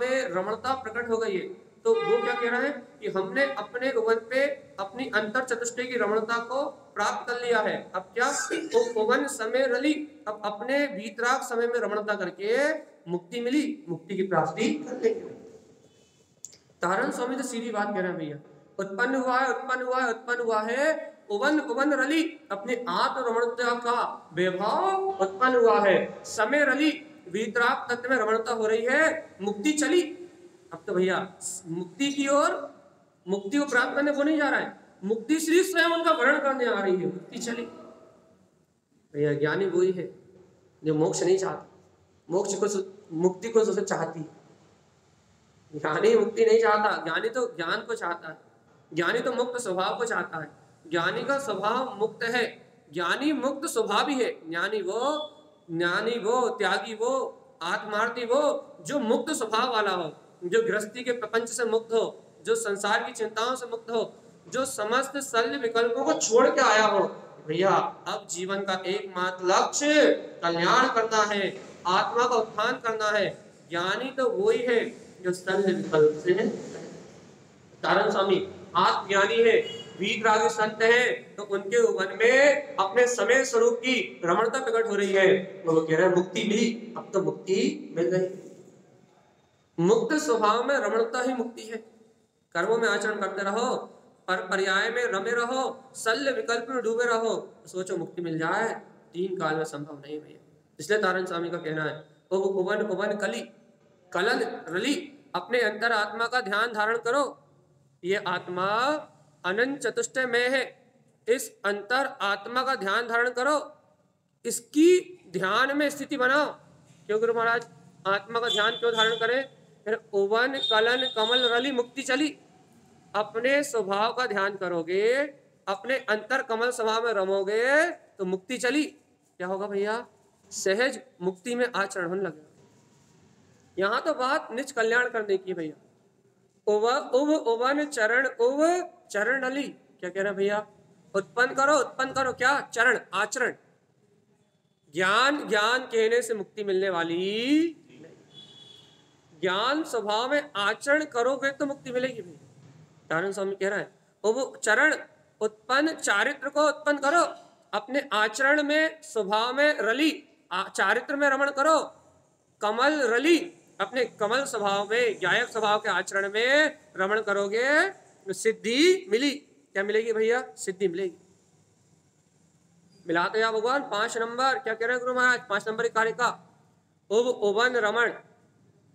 में रमणता प्रकट हो गई है। तो वो क्या कह रहा है कि हमने अपने उवन पे अपनी अंतर चतुष्टय की रमणता को प्राप्त कर लिया है। अब क्या तो उवन समय रली, अब अपने वीतराग समय में रमणता करके मुक्ति मिली, मुक्ति की प्राप्ति तारण स्वामी तो सीधी बात कह रहे हैं भैया। उत्पन्न हुआ है, उत्पन्न हुआ है, उत्पन्न हुआ है। उवन उवन रली, अपने आत्म रमणता का वैभव उत्पन्न हुआ है। समय रली वीतराग तत्व में रमणता हो रही है, मुक्ति चली। अब तो भैया, मुक्ति की ओर, मुक्ति को प्राप्त करने वो नहीं जा रहा है। मुक्ति श्री स्वयं उनका वर्णन करने आ रही है, मुक्ति चली। भैया, ज्ञानी वही है जो मोक्ष नहीं चाहता। मोक्ष को मुक्ति को तो चाहती ज्ञानी मुक्ति नहीं चाहता, ज्ञानी तो ज्ञान को चाहता है। ज्ञानी तो मुक्त स्वभाव को चाहता है। ज्ञानी का स्वभाव मुक्त है, ज्ञानी मुक्त स्वभाव ही है। ज्ञानी वो ज्ञानी वो, त्यागी वो, आत्मार्थी वो, जो मुक्त स्वभाव वाला हो, जो गृहस्थी के प्रपंच से मुक्त हो, जो संसार की चिंताओं से मुक्त हो, जो समस्त शल्य विकल्पों को छोड़ के आया हो, भैया, अब जीवन का एकमात्र लक्ष्य कल्याण करना है, आत्मा का उत्थान करना है। ज्ञानी तो वो ही है जो शल्य विकल्प से है। तारण स्वामी, आत्मज्ञानी है। वीतरागी संत है तो उनके मन में अपने समय स्वरूप की रमणता प्रकट हो रही है। तो वो कह रहे हैं, मुक्ति मिली, अब तो मुक्ति मिल गई। मुक्त स्वभाव में रमणता ही मुक्ति है। कर्मों में आचरण करते रहो, पर पर्याय में रमे रहो, शल्य विकल्प में डूबे रहो, सोचो मुक्ति मिल जाए, तीन काल में संभव नहीं भैया। इसलिए तारण स्वामी का कहना है, ओ उवन उवन कली कलन रली, अपने अंतर आत्मा का ध्यान धारण करो। ये आत्मा अनंत चतुष्टय में है। इस अंतर आत्मा का ध्यान धारण करो। इसकी ध्यान में स्थिति बनाओ। क्यों गुरु महाराज? आत्मा का ध्यान क्यों धारण करें? फिर उवन, कलन, कमल, रली, मुक्ति चली। अपने स्वभाव का ध्यान करोगे, अपने अंतर कमल स्वभाव में रमोगे तो मुक्ति चली। क्या होगा भैया? सहज मुक्ति में आचरण होने लगेगा। यहाँ तो बात निज कल्याण करने की भैया। उव उव उवन चरण उव चरण अली क्या कह रहे भैया? उत्पन्न करो उत्पन्न करो। क्या? चरण, आचरण। ज्ञान ज्ञान कहने से मुक्ति मिलने वाली ज्ञान स्वभाव में आचरण करोगे तो मुक्ति मिलेगी भाई नारायण स्वामी कह रहा है वो चरण, उत्पन्न, चारित्र को उत्पन्न करो। अपने आचरण में, स्वभाव में रली चारित्र में रमण करो। कमल रली अपने कमल स्वभाव में, गायक स्वभाव के आचरण में रमण करोगे तो सिद्धि मिली। क्या मिलेगी भैया? सिद्धि मिलेगी। मिलाते या भगवान। पाँच नंबर। क्या कह रहे हैं गुरु महाराज? पाँच नंबर कार्य का। उब, उबन, रमण।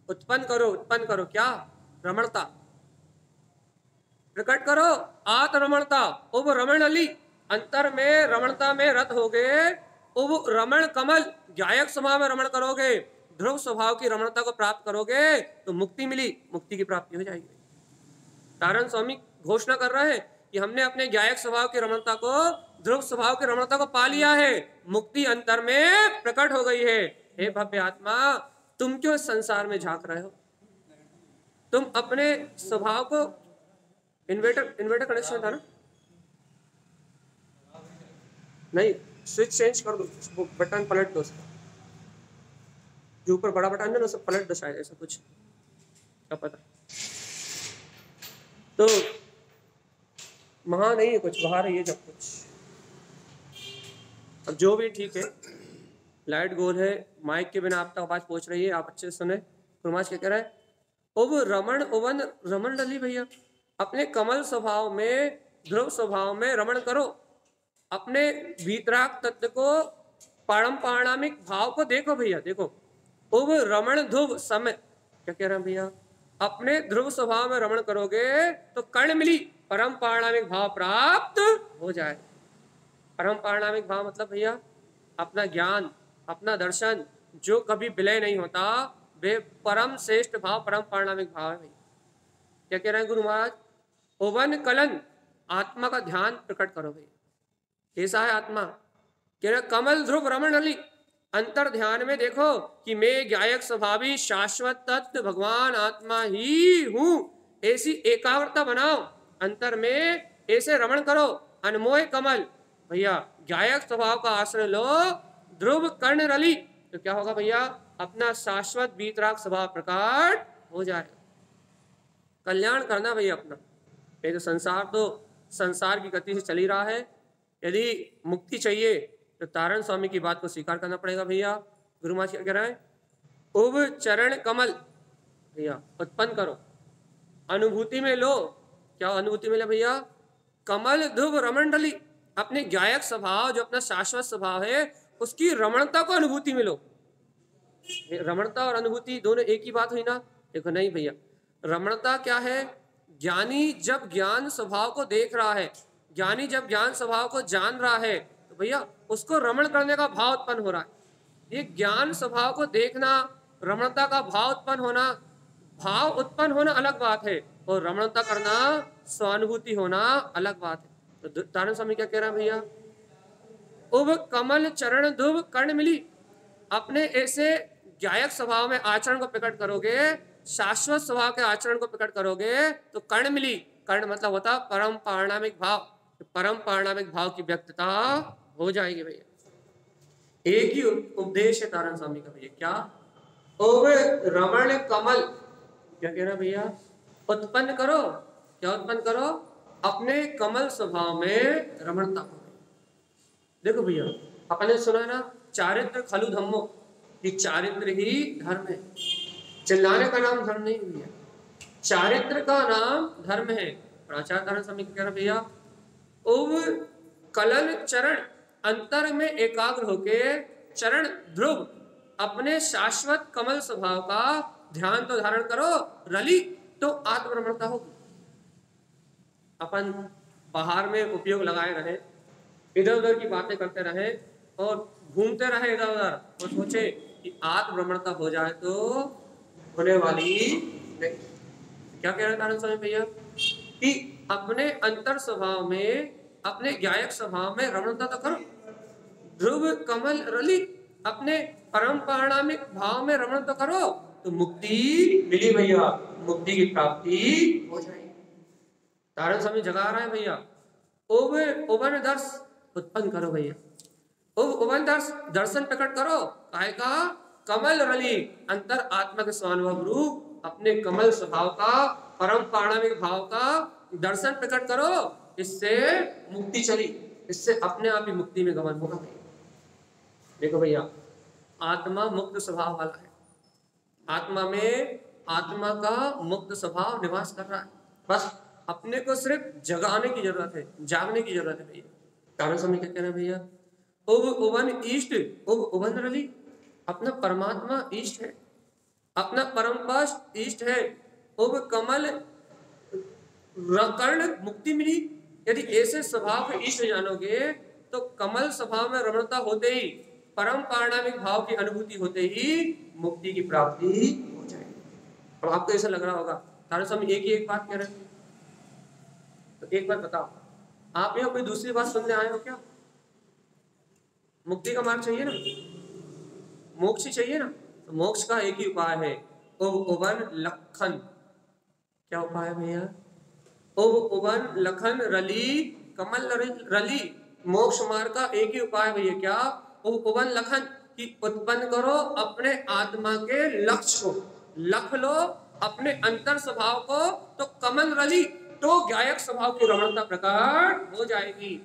उत्पन्न करो उत्पन्न करो। क्या? रमणता। प्रकट करो। आत रमणता उब, रमण अली। अंतर में, रमणता में रत हो गए उब, रमण कमल। गायक स्वभाव में रमण करोगे। ध्रुव स्वभाव की रमणता को प्राप्त करोगे तो मुक्ति मिली, मुक्ति की प्राप्ति हो जाएगी। तारण स्वामी घोषणा कर रहे हैं कि हमने अपने गायक स्वभाव की रमणता को ध्रुव स्वभाव की रमणता को पा लिया है। मुक्ति अंतर में प्रकट हो गई है। हे भव्य आत्मा, तुम क्यों संसार में झाँक रहे हो? तुम अपने स्वभाव को इन्वर्टर इन्वर्टर कनेक्शन था ना? नहीं स्विच चेंज कर दो बटन पलट दो उसका। जो ऊपर बड़ा बटन है ना उसे पलट दो शायद, ऐसा कुछ। क्या पता। तो वहाँ नहीं है कुछ, बाहर है ये जब कुछ। अब जो भी ठीक है, लाइट गोल है, माइक के बिना आप तक आवाज़ पहुँच रही है, आप अच्छे से सुने। कुरमाज क्या कह रहा है? उब रमण उवन रमण डली भैया, अपने कमल स्वभाव में, ध्रुव स्वभाव में रमण करो। अपने वीतराग तत्व को परम पाणामिक भाव को देखो भैया, देखो। उब रमण ध्रुव समय क्या कह रहे हैं भैया? अपने ध्रुव स्वभाव में रमण करोगे तो कर्ण मिली। परम पारणामिक भाव प्राप्त हो जाए। परम पारणामिक भाव मतलब भैया, अपना ज्ञान, अपना दर्शन, जो कभी विलय नहीं होता, वे परम श्रेष्ठ भाव, परम पारणामिक भाव है भैया। क्या कह रहे हैं गुरु महाराज? ओवन कलन, आत्मा का ध्यान प्रकट करो भैया। ऐसा है आत्मा? कह रहे कमल ध्रुव रमण अली अंतर ध्यान में देखो कि मैं गायक स्वभावी शाश्वत तत्व भगवान आत्मा ही हूँ। ऐसी एकाग्रता बनाओ। अंतर में ऐसे रमण करो। अनमोय कमल। भैया गायक स्वभाव का आश्रय लो। ध्रुव कर्ण रली तो क्या होगा भैया? अपना शाश्वत बीतराग स्वभाव प्रकट हो जाए। कल्याण करना भैया अपना। ये तो संसार तो संसार की गति से चल रहा है। यदि मुक्ति चाहिए तो तारण स्वामी की बात को स्वीकार करना पड़ेगा भैया। गुरु महाराज क्या कह रहे हैं? उब चरण कमल। भैया, उत्पन्न करो। अनुभूति में लो। क्या अनुभूति में लो भैया? कमल ध्रुव रमंडली अपने गायक स्वभाव, जो अपना शाश्वत स्वभाव है, उसकी रमणता को अनुभूति मिलो रमणता और अनुभूति दोनों एक ही बात हुई ना? देखो, नहीं भैया। रमणता क्या है? ज्ञानी जब ज्ञान स्वभाव को देख रहा है, ज्ञानी जब ज्ञान स्वभाव को जान रहा है तो भैया, उसको रमण करने का भाव उत्पन्न हो रहा है। ये ज्ञान स्वभाव को देखना, रमणता का भाव उत्पन्न होना, भाव उत्पन्न होना अलग बात है और रमणता करना, स्वानुभूति होना अलग बात है। तो तारण स्वामी क्या कह रहा है भैया? उब कमल चरण धुब कर्ण मिली। अपने ऐसे गायक स्वभाव में आचरण को प्रकट करोगे, शाश्वत स्वभाव के आचरण को प्रकट करोगे तो कर्ण मिली। कर्ण मतलब होता परम पारणामिक भाव। परम पारणामिक भाव की व्यक्तता हो जाएगी भैया। एक ही उपदेश है तारण स्वामी का भैया। क्या? उब रमण कमल। क्या कह रहा भैया? उत्पन्न करो। क्या उत्पन्न करो? अपने कमल स्वभाव में रमणता को। देखो भैया अपने सुना है ना, चारित्र खलु धम्मो। ये चारित्र ही धर्म है। चिल्लाने का नाम धर्म नहीं भैया। चारित्र का नाम धर्म है। प्राचार धर्म समय कह रहा भैया उब कलन चरण। अंतर में एकाग्र होके चरण ध्रुव अपने शाश्वत कमल स्वभाव का ध्यान तो धारण करो, रली तो आत्मरमणता होगी। अपन बाहर में उपयोग लगाए रहे इधर उधर की बातें करते रहे और घूमते रहे इधर उधर और सोचे कि आत्मभ्रमणता हो जाए तो होने वाली नहीं। क्या कह रहे नारायण स्वामी भैया? कि अपने अंतर स्वभाव में, अपने गायक स्वभाव में रमणता तो करो। ध्रुव, कमल रली अपने परम पारणामिक भाव में रमण तो करो तो मुक्ति मिली भैया। मुक्ति की प्राप्ति हो जाएगी। तारण स्वामी जगा रहे हैं भैया। उब, उबन दर्श, उत्पन्न करो भैया। उब, उबन दर्श, दर्शन प्रकट करो। काय का कमल रली अंतर आत्मा के स्वानुभव रूप अपने कमल स्वभाव का, परम पाणविक भाव का दर्शन प्रकट करो। इससे मुक्ति चली। इससे अपने आप ही मुक्ति में गमन होगा। देखो भैया, आत्मा मुक्त स्वभाव वाला है। आत्मा में आत्मा का मुक्त स्वभाव निवास कर रहा है। बस अपने को सिर्फ़ जगाने की ज़रूरत है, जागने की ज़रूरत है भैया। कारण समय क्या कहना भैया, उब उबन ईष्ट, उब उबन रली। अपना परमात्मा ईष्ट है। अपना परम पाश ईष्ट है। उब कमल कर्ण मुक्ति मिली। यदि ऐसे स्वभाव के इष्ट जानोगे तो कमल स्वभाव में रमणता होते ही परम पारणामिक भाव की अनुभूति होते ही मुक्ति की प्राप्ति हो जाएगी। अब आपको ऐसा लग रहा होगा तारा स्वामी एक ही एक बात कह रहे हैं। तो एक बात बताओ, आप यहाँ कोई दूसरी बात सुनने आए हो क्या? मुक्ति का मार्ग चाहिए ना? मोक्ष चाहिए ना? तो मोक्ष का एक ही उपाय है, उब उबन लखन। क्या उपाय है भैया? उब उबन लखन रली कमल रली। मोक्ष मार्ग का एक ही उपाय भैया, क्या? उपवन लखन की उत्पन्न करो अपने आत्मा के लक्ष्य को। लख लो अपने अंतर स्वभाव को तो कमल रली तो गायक स्वभाव की रमणता प्रकट हो जाएगी।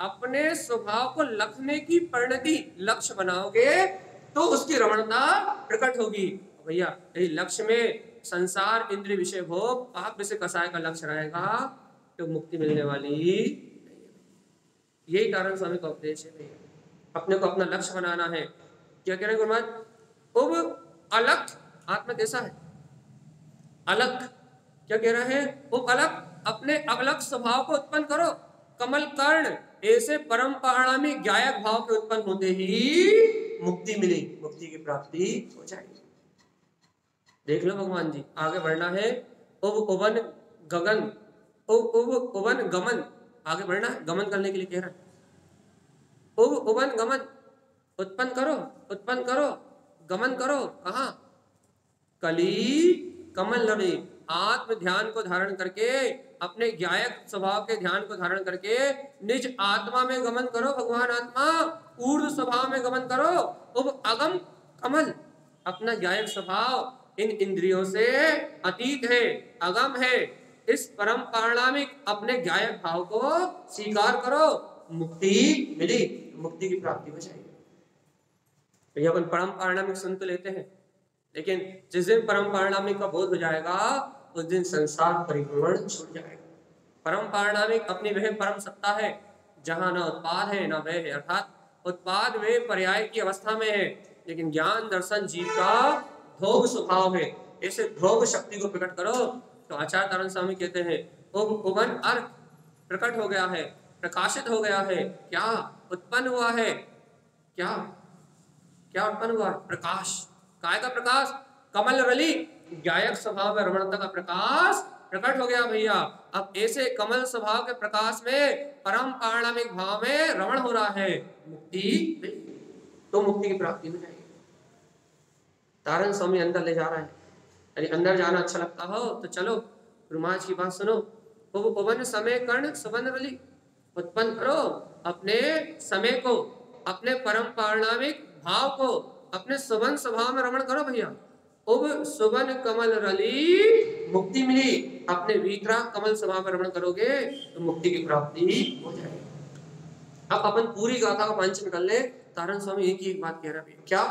अपने स्वभाव को लखने की परिणति, लक्ष्य बनाओगे तो उसकी रमणता प्रकट होगी। भैया यही लक्ष्य में संसार इंद्रिय विषय भोग पाप विषय कसाय का लक्ष्य रहेगा तो मुक्ति मिलने वाली। यही कारण स्वामी का उपदेश है। भैया अपने को अपना लक्ष्य बनाना है। क्या कह रहे हैं गुरुमाज उब अलग आत्मा कैसा है? अलग। क्या कह रहा है? उब अलग। अपने अलग स्वभाव को उत्पन्न करो। कमल कर्ण, ऐसे परम पाणामी गायक भाव के उत्पन्न होते ही मुक्ति मिली मुक्ति की प्राप्ति हो जाएगी। देख लो भगवान जी, आगे बढ़ना है। उब उबन गगन उब उब उबन गमन, आगे बढ़ना है। गमन करने के लिए कह रहा है। उबन गमन। उत्पन्न करो उत्पन्न करो, गमन करो। कहा? कली कमल लड़ी आत्म ध्यान को धारण करके, अपने गायक स्वभाव के ध्यान को धारण करके, निज आत्मा में गमन करो, भगवान आत्मा। ऊर्ध स्वभाव में गमन करो। उब अगम कमल। अपना गायक स्वभाव इन इंद्रियों से अतीत है, अगम है। इस परम पारणामिक अपने गायक भाव को स्वीकार करो। मुक्ति मिली। मुक्ति की प्राप्ति हो जाएगी। तो अपन परम पारणामिक सुन तो लेते हैं। लेकिन जिस दिन परम पारणामिक का बोध हो जाएगा, उस दिन संसार परिभ्रमण छूट जाएगा। परम पारणामिक अपनी वह परम सत्ता है, जहाँ न उत्पाद है, न वह है। अर्थात उत्पाद वे पर्याय की अवस्था में है, लेकिन ज्ञान, दर्शन, जीव का भोग स्वभाव है। ऐसे भोग शक्ति को प्रकट करो तो आचार्य तारण स्वामी कहते हैं उभन अर्थ प्रकट हो गया है, प्रकाशित हो गया है। क्या? उत्पन्न हुआ है। क्या? क्या उत्पन्न हुआ? है प्रकाश। काय का प्रकाश? कमल रली। गायक स्वभाव में रमणता का प्रकाश प्रकट हो गया भैया। अब ऐसे कमल स्वभाव के प्रकाश में, परम पारणामिक भाव में रमण हो रहा है। मुक्ति तो मुक्ति की प्राप्ति में तारण स्वामी अंदर ले जा रहा है। यदि अंदर जाना अच्छा लगता हो तो चलो। रुमाज की बात सुनो। पवन समय कर्ण सुबन रली। उत्पन्न करो। अपने समय को, अपने परम पारणामिक भाव को, अपने सुबन स्वभाव में रमण करो भैया। उब सुबन कमल रली, मुक्ति मिली। अपने वीतरा कमल स्वभाव में रमण करोगे तो मुक्ति की प्राप्ति हो जाएगी। अब अपन पूरी गाथा का पंच निकल ले। तारण स्वामी एक ही एक बात कह रहा है क्या?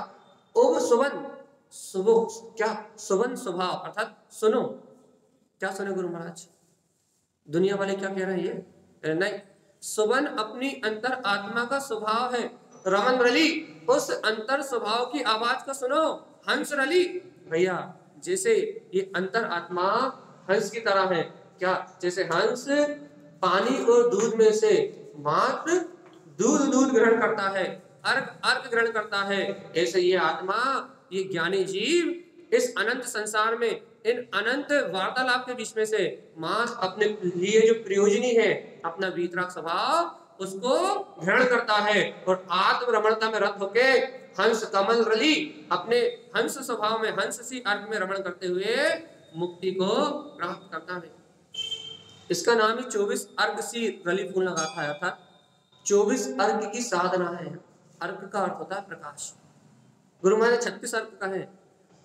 उब सुबन सुबो, क्या? सुबन स्वभाव, अर्थात सुनो। क्या सुने गुरु महाराज? दुनिया वाले क्या कह रहे हैं ये? नहीं सुबन अपनी अंतर आत्मा का स्वभाव है। रमन रली, उस अंतर स्वभाव की आवाज़ को सुनो। हंस रली, भैया, जैसे ये अंतर आत्मा हंस की तरह है। क्या जैसे हंस पानी और दूध में से मात्र दूध दूध ग्रहण करता है, अर्घ अर्घ ग्रहण करता है। ऐसे ये आत्मा, ये ज्ञानी जीव, इस अनंत संसार में, इन अनंत वार्तालाप के बीच में से मास अपने लिए जो प्रयोजनी है अपना वीतराग स्वभाव उसको ग्रहण करता है और आत्म रमणता में रत होके हंस कमल रली अपने हंस स्वभाव में, हंस सी अर्थ में रमण करते हुए मुक्ति को प्राप्त करता है। इसका नाम ही चौबीस अर्घ सी रली फूल लगा खाया था। चौबीस अर्घ की साधना है। अर्घ का अर्थ होता है प्रकाश। गुरु महाराज छत्तीस अर्घ का है,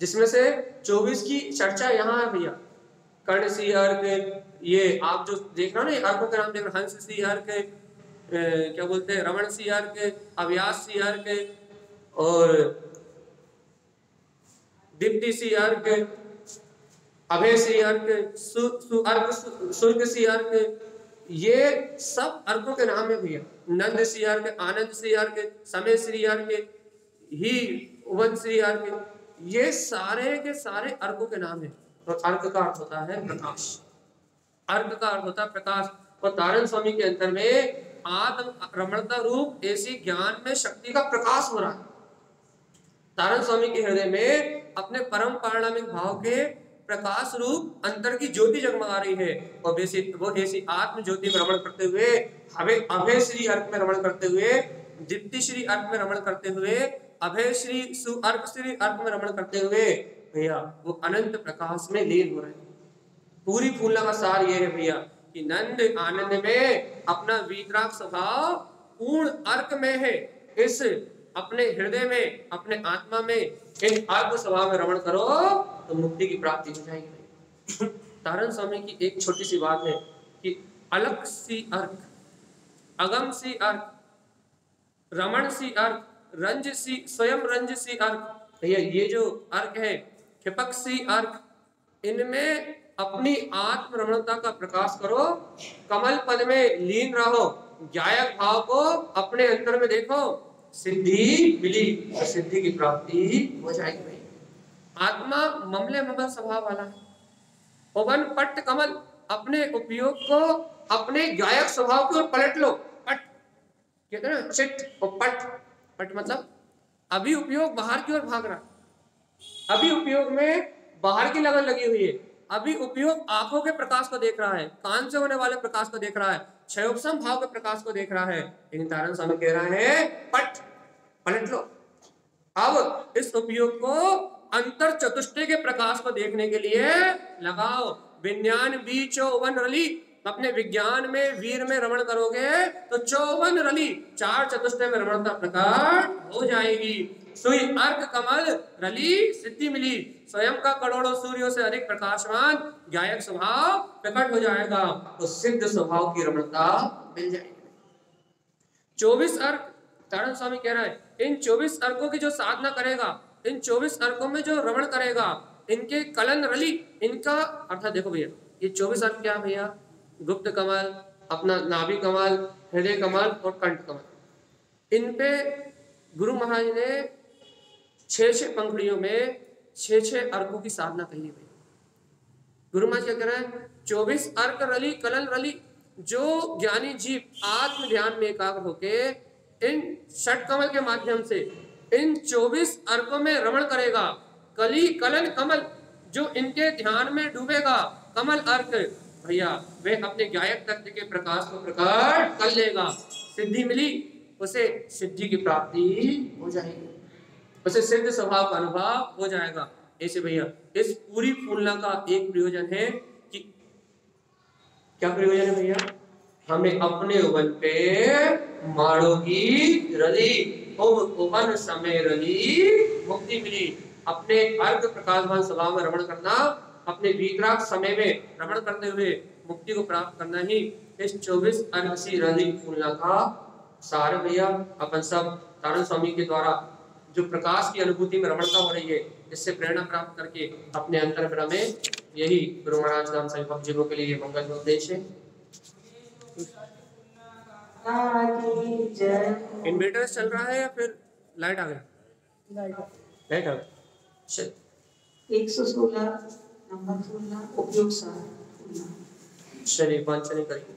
जिसमें से चौबीस की चर्चा यहाँ है भैया। कर्ण सी अर्घ ये आप जो देख रहे हो ना ये अर्घों के नाम देख रहे हंस सी अर्घ अ, क्या बोलते हैं रमण सी अर्घ अव्यास सी अर्घ और दीप्ति सी अर्घ अभय सी अर्घ सु, सु अर्घ सु- अर्घ ये सब अर्घों के नाम है भैया नंद सी अर्घ आनंद सी अर्घ समय श्री अर्घ ही उवन श्री अर्घ ये सारे के सारे अर्घों के नाम है और अर्घ का अर्थ होता है प्रकाश अर्घ का अर्थ होता है प्रकाश। और तारण स्वामी के अंतर में आत्म रमणता रूप, ऐसी ज्ञान में शक्ति का प्रकाश हो रहा है। तारण स्वामी के हृदय में अपने परम पारणामिक भाव के प्रकाश रूप अंतर की ज्योति जगमगा रही है। और वैसी वो ऐसी आत्म ज्योति में रमण करते हुए हमें अभय श्री अर्थ में रमण करते हुए, दीप्ति श्री अर्थ में रमण करते हुए, अभय श्री सुअर्क श्री अर्थ में रमण करते हुए, भैया, वो अनंत प्रकाश में लीन हो रहे हैं। पूरी फूलना का सार ये है भैया, कि नंद आनंद में अपना वीतराग स्वभाव पूर्ण अर्क में है। इस अपने हृदय में, अपने आत्मा में, इन अर्क स्वभाव में रमण करो तो मुक्ति की प्राप्ति हो जाएगी तारण स्वामी की एक छोटी सी बात है, कि अलग सी अर्क, अगम सी अर्क, रमण सी अर्क, रंज सी, स्वयं रंज सी अर्क। भैया, ये जो अर्क है क्षिपक सी अर्क, इनमें अपनी आत्म का प्रकाश करो, कमल पद में लीन रहो गायक भाव को अपने अंतर में देखो, सिद्धि मिली तो सिद्धि की प्राप्ति हो जाएगी भाई। आत्मा ममले ममल स्वभाव वाला है। पवन पट्ट कमल, अपने उपयोग को, अपने गायक स्वभाव की ओर पलट लो। पट, कहते हैं ना चिट और पट। पट मतलब अभी उपयोग बाहर की ओर भाग रहा अभी उपयोग में बाहर की लगन लगी हुई है। अभी उपयोग आँखों के प्रकाश को देख रहा है, कान से होने वाले प्रकाश को देख रहा है क्षयोपम भाव के प्रकाश को देख रहा है। लेकिन तारण स्वामी कह रहा है, पट, पलट लो। अब इस उपयोग को अंतर चतुष्टय के प्रकाश को देखने के लिए लगाओ। विज्ञान बी चौवन रली, अपने विज्ञान में वीर में रमण करोगे तो चौवन रली, चार चतुष्टय में रमणता प्रकट हो जाएगी। सुई अर्क कमल, रली, सिद्धि मिली। स्वयं का करोड़ों सूर्यों से अधिक प्रकाशवान गायक स्वभाव प्रकट हो जाएगा। तो सिद्ध स्वभाव की रमणता मिल जाएगी। चौबीस अर्क, तारण स्वामी कह रहा है, इन चौबीस अर्कों की जो साधना करेगा, इन चौबीस अर्कों में जो रमण करेगा, इनके कलन रली, इनका, अर्थात देखो भैया, ये चौबीस अर्क क्या भैया? गुप्त कमल, अपना नाभि कमल, हृदय कमल और कंठ कमल। इन पे गुरु महाराज ने छह छह पंखड़ियों में छह छह अर्कों की साधना कही भैया गुरु महाराज क्या कह रहे हैं? चौबीस अर्क रली कलन रली, जो ज्ञानी जीव आत्म ध्यान में एकाग्र होके इन षट कमल के माध्यम से इन चौबीस अर्कों में रमण करेगा। कली कलन कमल, जो इनके ध्यान में डूबेगा। कमल अर्क, भैया, वे अपने गायक तत्व के प्रकाश को प्रकट कर लेगा। सिद्धि मिली, उसे सिद्धि की प्राप्ति हो जाएगी। उसे सिद्ध स्वभाव का अनुभव हो जाएगा। ऐसे भैया, इस पूरी फूलना का एक प्रयोजन है कि क्या प्रयोजन है भैया? हमें अपने उवन पे माड़ो की रली उवन समय रली मुक्ति मिली। अपने अर्घ प्रकाशवान स्वभाव में रमण करना, अपने वीतराग समय में रमण करते हुए मुक्ति को प्राप्त करना ही इस 24 अर्घ सी रली फूलना का सार भैया। अपन सब तारण स्वामी के द्वारा जो प्रकाश की अनुभूति में रमणता हो रही है इससे प्रेरणा प्राप्त करके अपने अंतर में यही गुरु महाराज नाम सभी भक्त जीवों के लिए मंगल उद्देश्य है। इन्वर्टर चल रहा है या फिर लाइट आ गया? लाइट आ गया। चल। एक सौ सोलह नंबर सोलह उपयोग सार चलिए वांछा नहीं करेंगे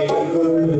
Hey,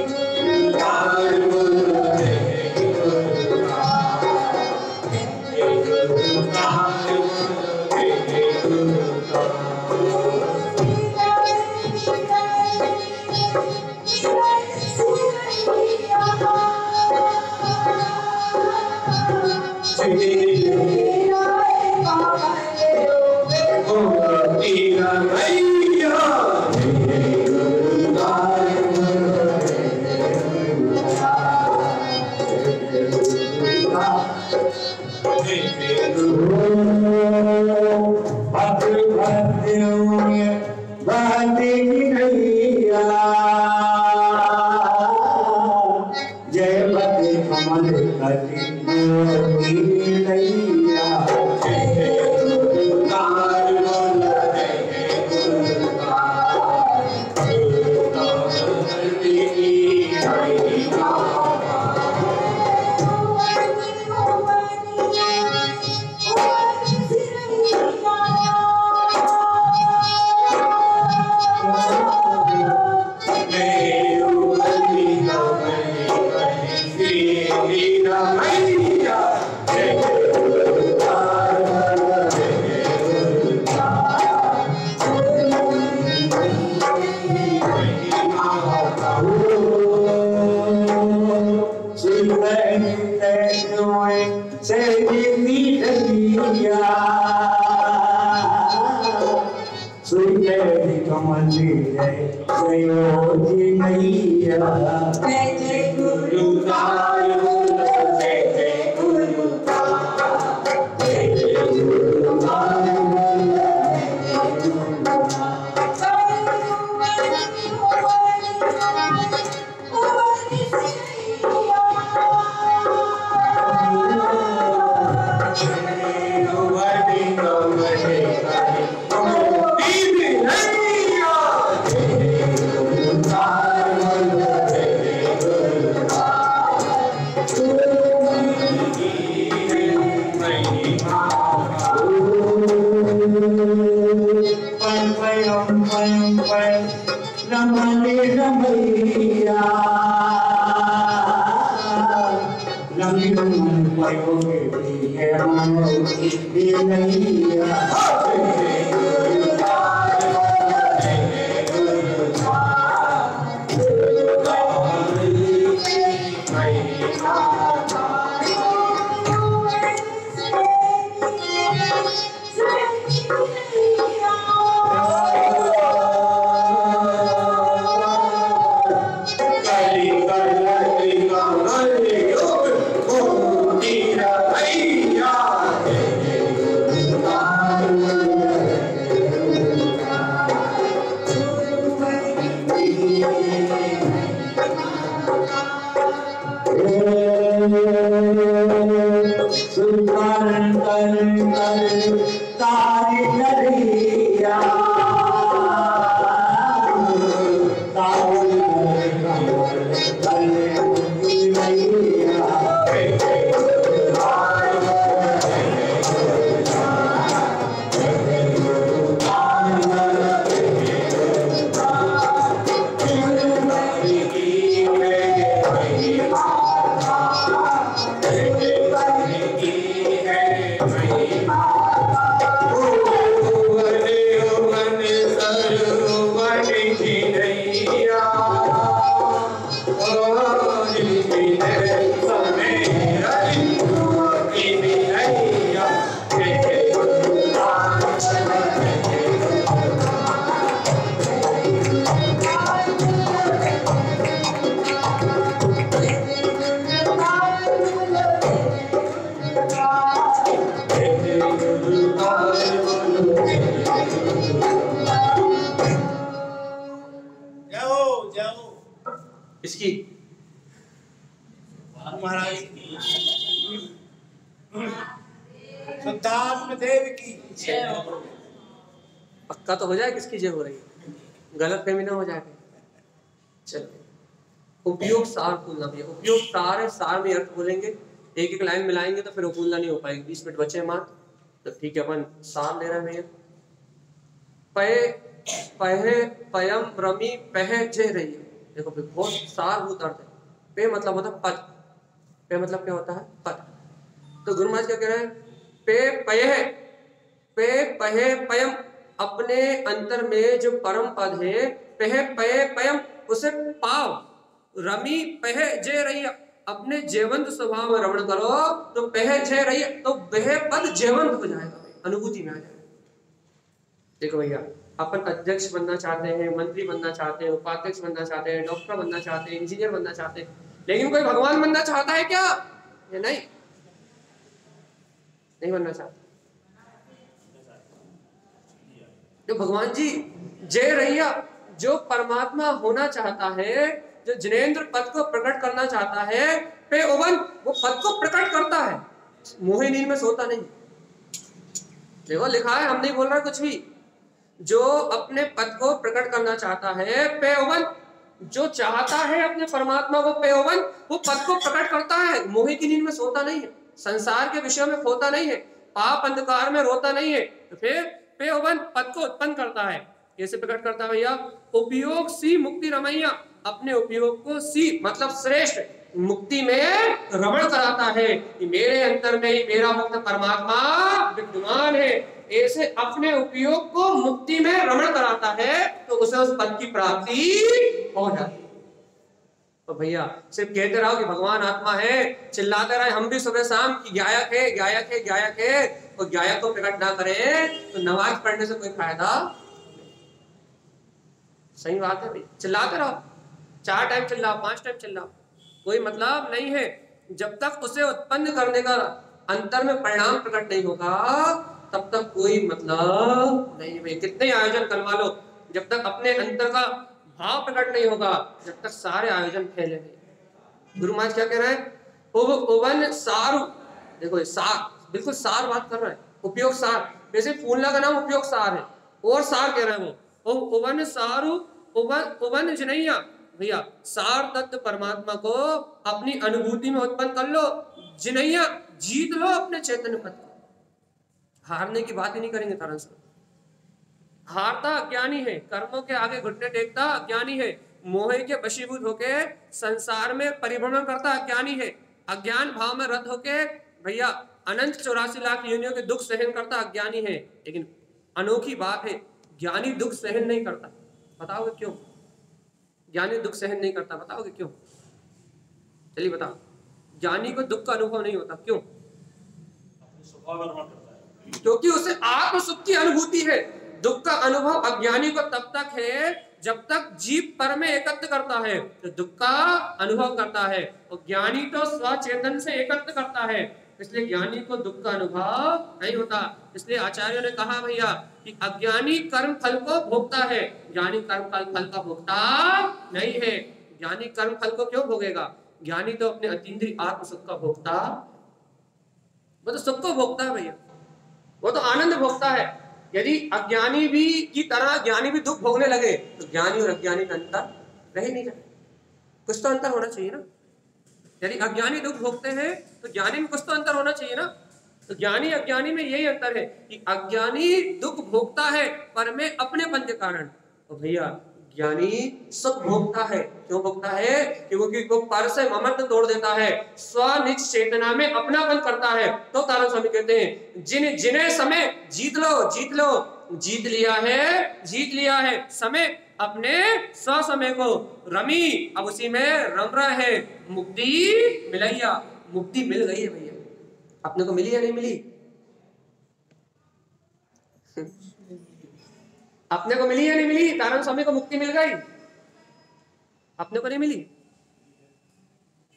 किसकी जय हो रही है गलत फहमी ना हो जाए चलो। उपयोग सार बोलना भैया। उपयोग सार है, सार में अर्थ बोलेंगे। एक एक लाइन मिलाएँगे तो फिर वो नहीं हो पाएगी। बीस मिनट बचे मात्र। तो ठीक है, अपन सार ले रहे हैं भैया। पय पहे, पयम, रमी, पह, जे रही है। देखो बहुत सारभूत अर्थ है। पे मतलब होता है पद। पे मतलब क्या होता है? पद। तो गुरु महाराज क्या कह रहे हैं? पे पय पे, पहे, पयम। अपने अंतर में जो परम पद है, पह पय पयम, उसे पाव। रमी पह जय रही, अपने जेवंत स्वभाव में रमण करो तो पह जय रही तो वह पद जेवंत हो जाएगा, अनुभूति में आ जाएगा। देखो भैया, अपन अध्यक्ष बनना चाहते हैं, मंत्री बनना चाहते हैं, उपाध्यक्ष बनना चाहते हैं, डॉक्टर बनना चाहते हैं, इंजीनियर बनना चाहते हैं, लेकिन कोई भगवान बनना चाहता है क्या? ये नहीं? नहीं बनना चाहता। जो भगवान जी जय रैया, जो परमात्मा होना चाहता है, जो जिनेन्द्र पद को प्रकट करना चाहता है, पे ओवन, वो पद को प्रकट करता है। मोहे नींद में सोता नहीं। देखो, लिखा है, हम नहीं बोल रहे कुछ भी। जो अपने पद को प्रकट करना चाहता है, पे ओवन, जो चाहता है अपने परमात्मा को, पे ओवन, वो पद को प्रकट करता है। मोहे की नींद में सोता नहीं है। संसार के विषय में खोता नहीं है। पाप अंधकार में रोता नहीं है। तो फिर पे ओवन पद को उत्पन्न करता है। कैसे प्रकट करता है भैया? उपयोग सी मुक्ति रमैया। अपने उपयोग को सी मतलब श्रेष्ठ मुक्ति में रमण कराता है कि मेरे अंतर में ही मेरा मुक्त परमात्मा विद्यमान है। ऐसे अपने उपयोग को मुक्ति में रमण कराता है तो उसे उस पद की प्राप्ति हो जाती है। तो भैया, सिर्फ़ कहते रहो कि भगवान आत्मा है, चिल्लाते रहे, हम भी सुबह शाम की गायक है गायक है गायक है। और गायक को प्रकट ना करें तो नमाज़ पढ़ने से कोई फ़ायदा? सही बात है भाई। चिल्लाते रहो। चार टाइम चिल्लाओ, पाँच टाइम चिल्लाओ। कोई मतलब नहीं है। जब तक उसे उत्पन्न करने का अंतर में परिणाम प्रकट नहीं होगा, तब तक कोई मतलब नहीं भाई। कितने आयोजन करवा लो। जब तक अपने अंतर का भाव प्रकट नहीं होगा, जब तक सारे आयोजन फैलेंगे गुरु महाराज क्या कह रहे हैं? उवन सार। देखो सार। बिल्कुल सार बात कर रहे हैं। उपयोग सार। वैसे फूलना का नाम उपयोग सार है। और सार कह रहे हैं वो। उवन सारु उवन उवन जनैया। भैया, सार तत्व परमात्मा को अपनी अनुभूति में उत्पन्न कर लो, जिनैया, जीत लो अपने चैतन्य पद को। हारने की बात ही नहीं करेंगे कारण से हारता अज्ञानी है। कर्मों के आगे घुटने टेकता अज्ञानी है। मोहे के वशीभूत होके संसार में परिभ्रमण करता अज्ञानी है। अज्ञान भाव में रद्द होके, भैया अनंत चौरासी लाख योनियों के दुख सहन करता अज्ञानी है लेकिन अनोखी बात है। ज्ञानी दुख सहन नहीं करता। बताओगे क्यों? ज्ञानी दुख सहन नहीं करता। बताओगे क्यों? चलिए बताओ। ज्ञानी को दुख का अनुभव नहीं होता। क्यों? क्योंकि उसे आत्म सुख की अनुभूति है। दुख का अनुभव अज्ञानी को तब तक है जब तक जीव पर में एकत्र करता है। तो दुख का अनुभव करता है और ज्ञानी तो स्वचेतन से एकत्र करता है। इसलिए ज्ञानी को दुख का अनुभव नहीं होता। इसलिए आचार्यों ने कहा, भैया, कि अज्ञानी कर्म फल को भोगता है। ज्ञानी कर्म फल फल का भोगता नहीं है। ज्ञानी कर्म फल को क्यों भोगेगा? ज्ञानी तो अपने अतीन्द्रिय आत्म सुख का भोगता वो तो सुख को भोगता है भैया। वो तो आनंद भोगता है। यदि अज्ञानी भी की तरह ज्ञानी भी दुख भोगने लगे तो ज्ञानी और अज्ञानी का अंतर रह नहीं जाए कुछ तो अंतर होना चाहिए ना। यदि अज्ञानी दुख भोगते हैं तो ज्ञानी में कुछ तो अंतर होना चाहिए ना? तो ज्ञानी अज्ञानी में यही अंतर है कि अज्ञानी दुख भोगता है, पर में अपने पन के कारण। तो भैया, ज्ञानी सुख भोगता है। क्यों भोगता है? क्योंकि वो पर से ममत्व तोड़ देता है। स्वनिज चेतना में अपनापन करता है। तो तारण स्वामी कहते हैं, जिन, जिन्हें समय जीत लो जीत लो। जीत लिया है, जीत लिया है। समय अपने समय को। रमी, अब उसी में रम रहा है। मुक्ति मिलैया, मुक्ति मिल गई है भैया। अपने को मिली या नहीं मिली? अपने को मिली या नहीं मिली? तारण स्वामी को मुक्ति मिल गई। अपने को नहीं मिली?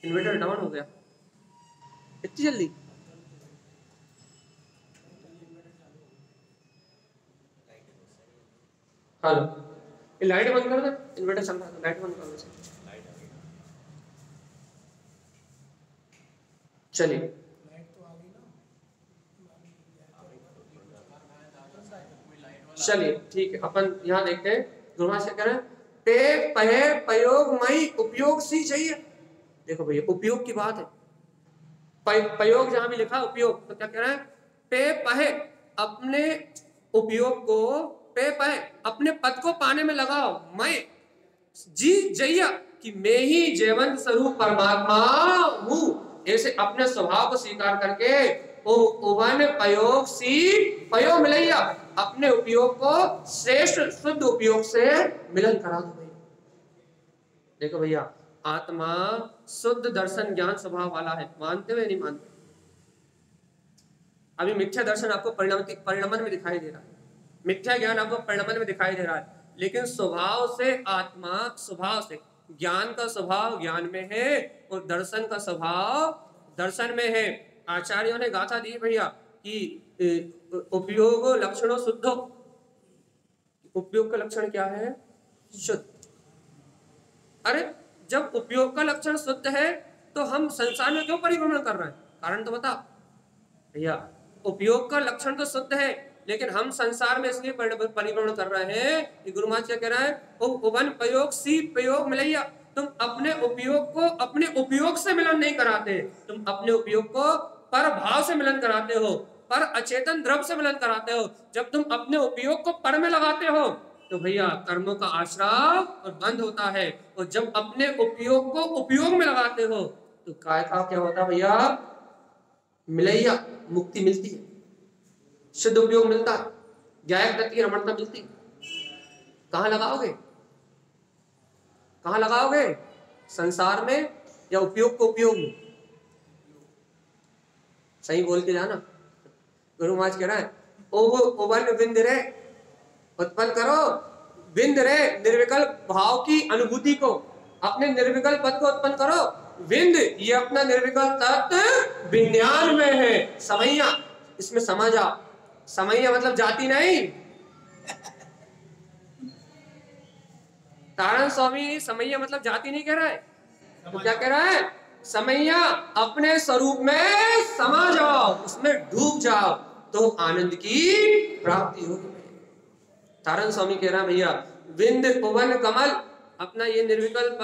इन्वर्टर डाउन हो गया। इतनी जल्दी? हेलो। लाइट बंद कर दे, इन्वर्टर चल रहा है लाइट बंद कर दे, चलिए। चलिए। ठीक है, अपन यहाँ देखते हैं गुरुमा से हैं पे पहे, प्रयोग, मई, उपयोग सी चाहिए। देखो भैया, उपयोग की बात है। प्रयोग जहाँ भी लिखा, उपयोग तो क्या कह रहे हैं? पे पहे, अपने उपयोग को पे पहे, अपने पद को पाने में लगाओ। मैं, जी जैया कि मैं ही जैवंत स्वरूप परमात्मा हूँ, ऐसे अपने स्वभाव को स्वीकार करके उभन प्रयोग सी पयो मिलैया। अपने उपयोग को श्रेष्ठ, शुद्ध उपयोग से मिलन करा दो भैया। देखो भैया, आत्मा शुद्ध दर्शन ज्ञान स्वभाव वाला है, मानते हुए नहीं मानते? अभी मिथ्या दर्शन आपको परिणाम में दिखाई दे रहा है। मिथ्या ज्ञान आपको परिणमन में दिखाई दे रहा है। लेकिन स्वभाव से आत्मा, स्वभाव से ज्ञान का स्वभाव ज्ञान में है और दर्शन का स्वभाव दर्शन में है। आचार्यों ने गाथा दी भैया कि उपयोग लक्षणों शुद्ध। उपयोग का लक्षण क्या है? शुद्ध। अरे, जब उपयोग का लक्षण शुद्ध है तो हम संसार में क्यों परिभ्रमण कर रहे हैं? कारण तो बता। भैया, उपयोग का लक्षण तो शुद्ध है लेकिन हम संसार में इसलिए परिभ्रमण कर रहे हैं कि गुरु महाराज कह रहा है "ओ- उवन प्रयोग, सी प्रयोग मिलैया। तुम अपने उपयोग को अपने उपयोग से मिलन नहीं कराते। तुम अपने उपयोग को पर भाव से मिलन कराते हो, पर अचेतन द्रव से मिलन कराते हो। जब तुम अपने उपयोग को पर में लगाते हो तो भैया कर्मों का आश्रय और बंद होता है। और जब अपने उपयोग को उपयोग में लगाते हो तो काय का क्या होता भैया? मिलैया, मुक्ति मिलती है। शुद्ध उपयोग मिलता गायक दत्त की रमणता मिलती कहाँ लगाओगे? कहाँ लगाओगे? संसार में या उपयोग को उपयोग में? सही बोल के जाना। गुरु महाराज कह रहा है ओवन विंद रे, उत्पन्न करो। विंद रे, निर्विकल्प भाव की अनुभूति को, अपने निर्विकल्प पद को उत्पन्न करो। विंद ये अपना निर्विकल्प तत्व विज्ञान में है। समैया, इसमें समझ आ समैया मतलब जाति नहीं। तारण स्वामी, समैया मतलब जाति नहीं कह रहा है। तो क्या कह रहा है? समैया अपने स्वरूप में समा जाओ, उसमें डूब जाओ तो आनंद की प्राप्ति होगी। तारण स्वामी कह रहा है, भैया विंद पवन कमल, अपना ये निर्विकल्प,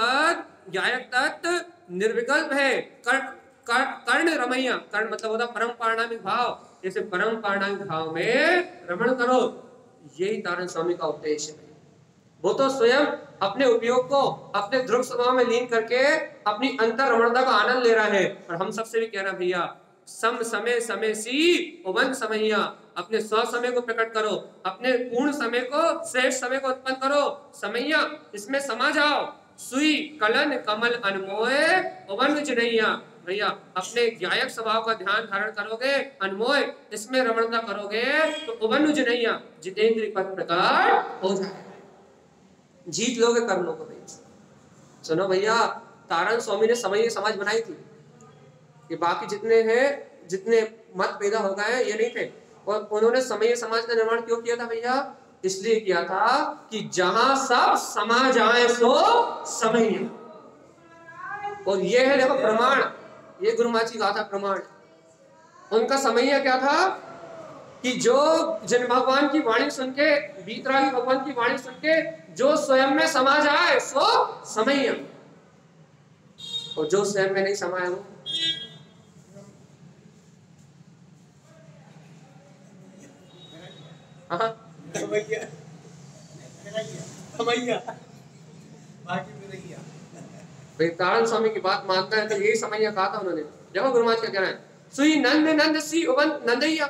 गायक तत्व निर्विकल्प है, कर्ण कर- कर्ण रमैया कर्ण मतलब होता परम पारणामिक भाव। जैसे परम पारणामिक भाव में रमण करो, यही तारण स्वामी का उपदेश है। वो तो स्वयं अपने उपयोग को, अपने ध्रुव स्वभाव में लीन करके अपनी अंतर रमणता का आनंद ले रहा है। और हम सबसे भी कह रहे भैया, सम समय समय सी उवन समैया अपने स्व समय को प्रकट करो, अपने पूर्ण समय को, श्रेष्ठ समय को उत्पन्न करो। समैया इसमें समा जाओ सुई, कलन, कमल अनमोय उवन जिनैया भैया, अपने गायक स्वभाव का ध्यान धारण करोगे अनमोय इसमें रमणता करोगे तो उवन जिनैया जितेंद्र पद प्रकार हो जाएगा जीत लोगे कर्मों को भैया सुनो भैया, तारण स्वामी ने समय समाज बनाई थी कि बाकी जितने हैं, जितने मत पैदा हो गए हैं, ये नहीं थे। और उन्होंने समय समाज का निर्माण क्यों किया था भैया? इसलिए किया था कि जहाँ सब समा जाए, सो समय। और ये है देखो प्रमाण। ये गुरु माची कहा था प्रमाण। उनका समय क्या था कि जो जिन भगवान की वाणी सुन के, बीतरागी भगवान की वाणी सुन के जो स्वयं में समा जाए सो समय और जो स्वयं में नहीं समाया वो। हाँ। भैया भैया बाकी तारण स्वामी की बात मानता है तो यही समय कहा था उन्होंने। देखो गुरु महाराज क्या कह रहे हैं, सुई नंद नंद सी उवन नंदैया,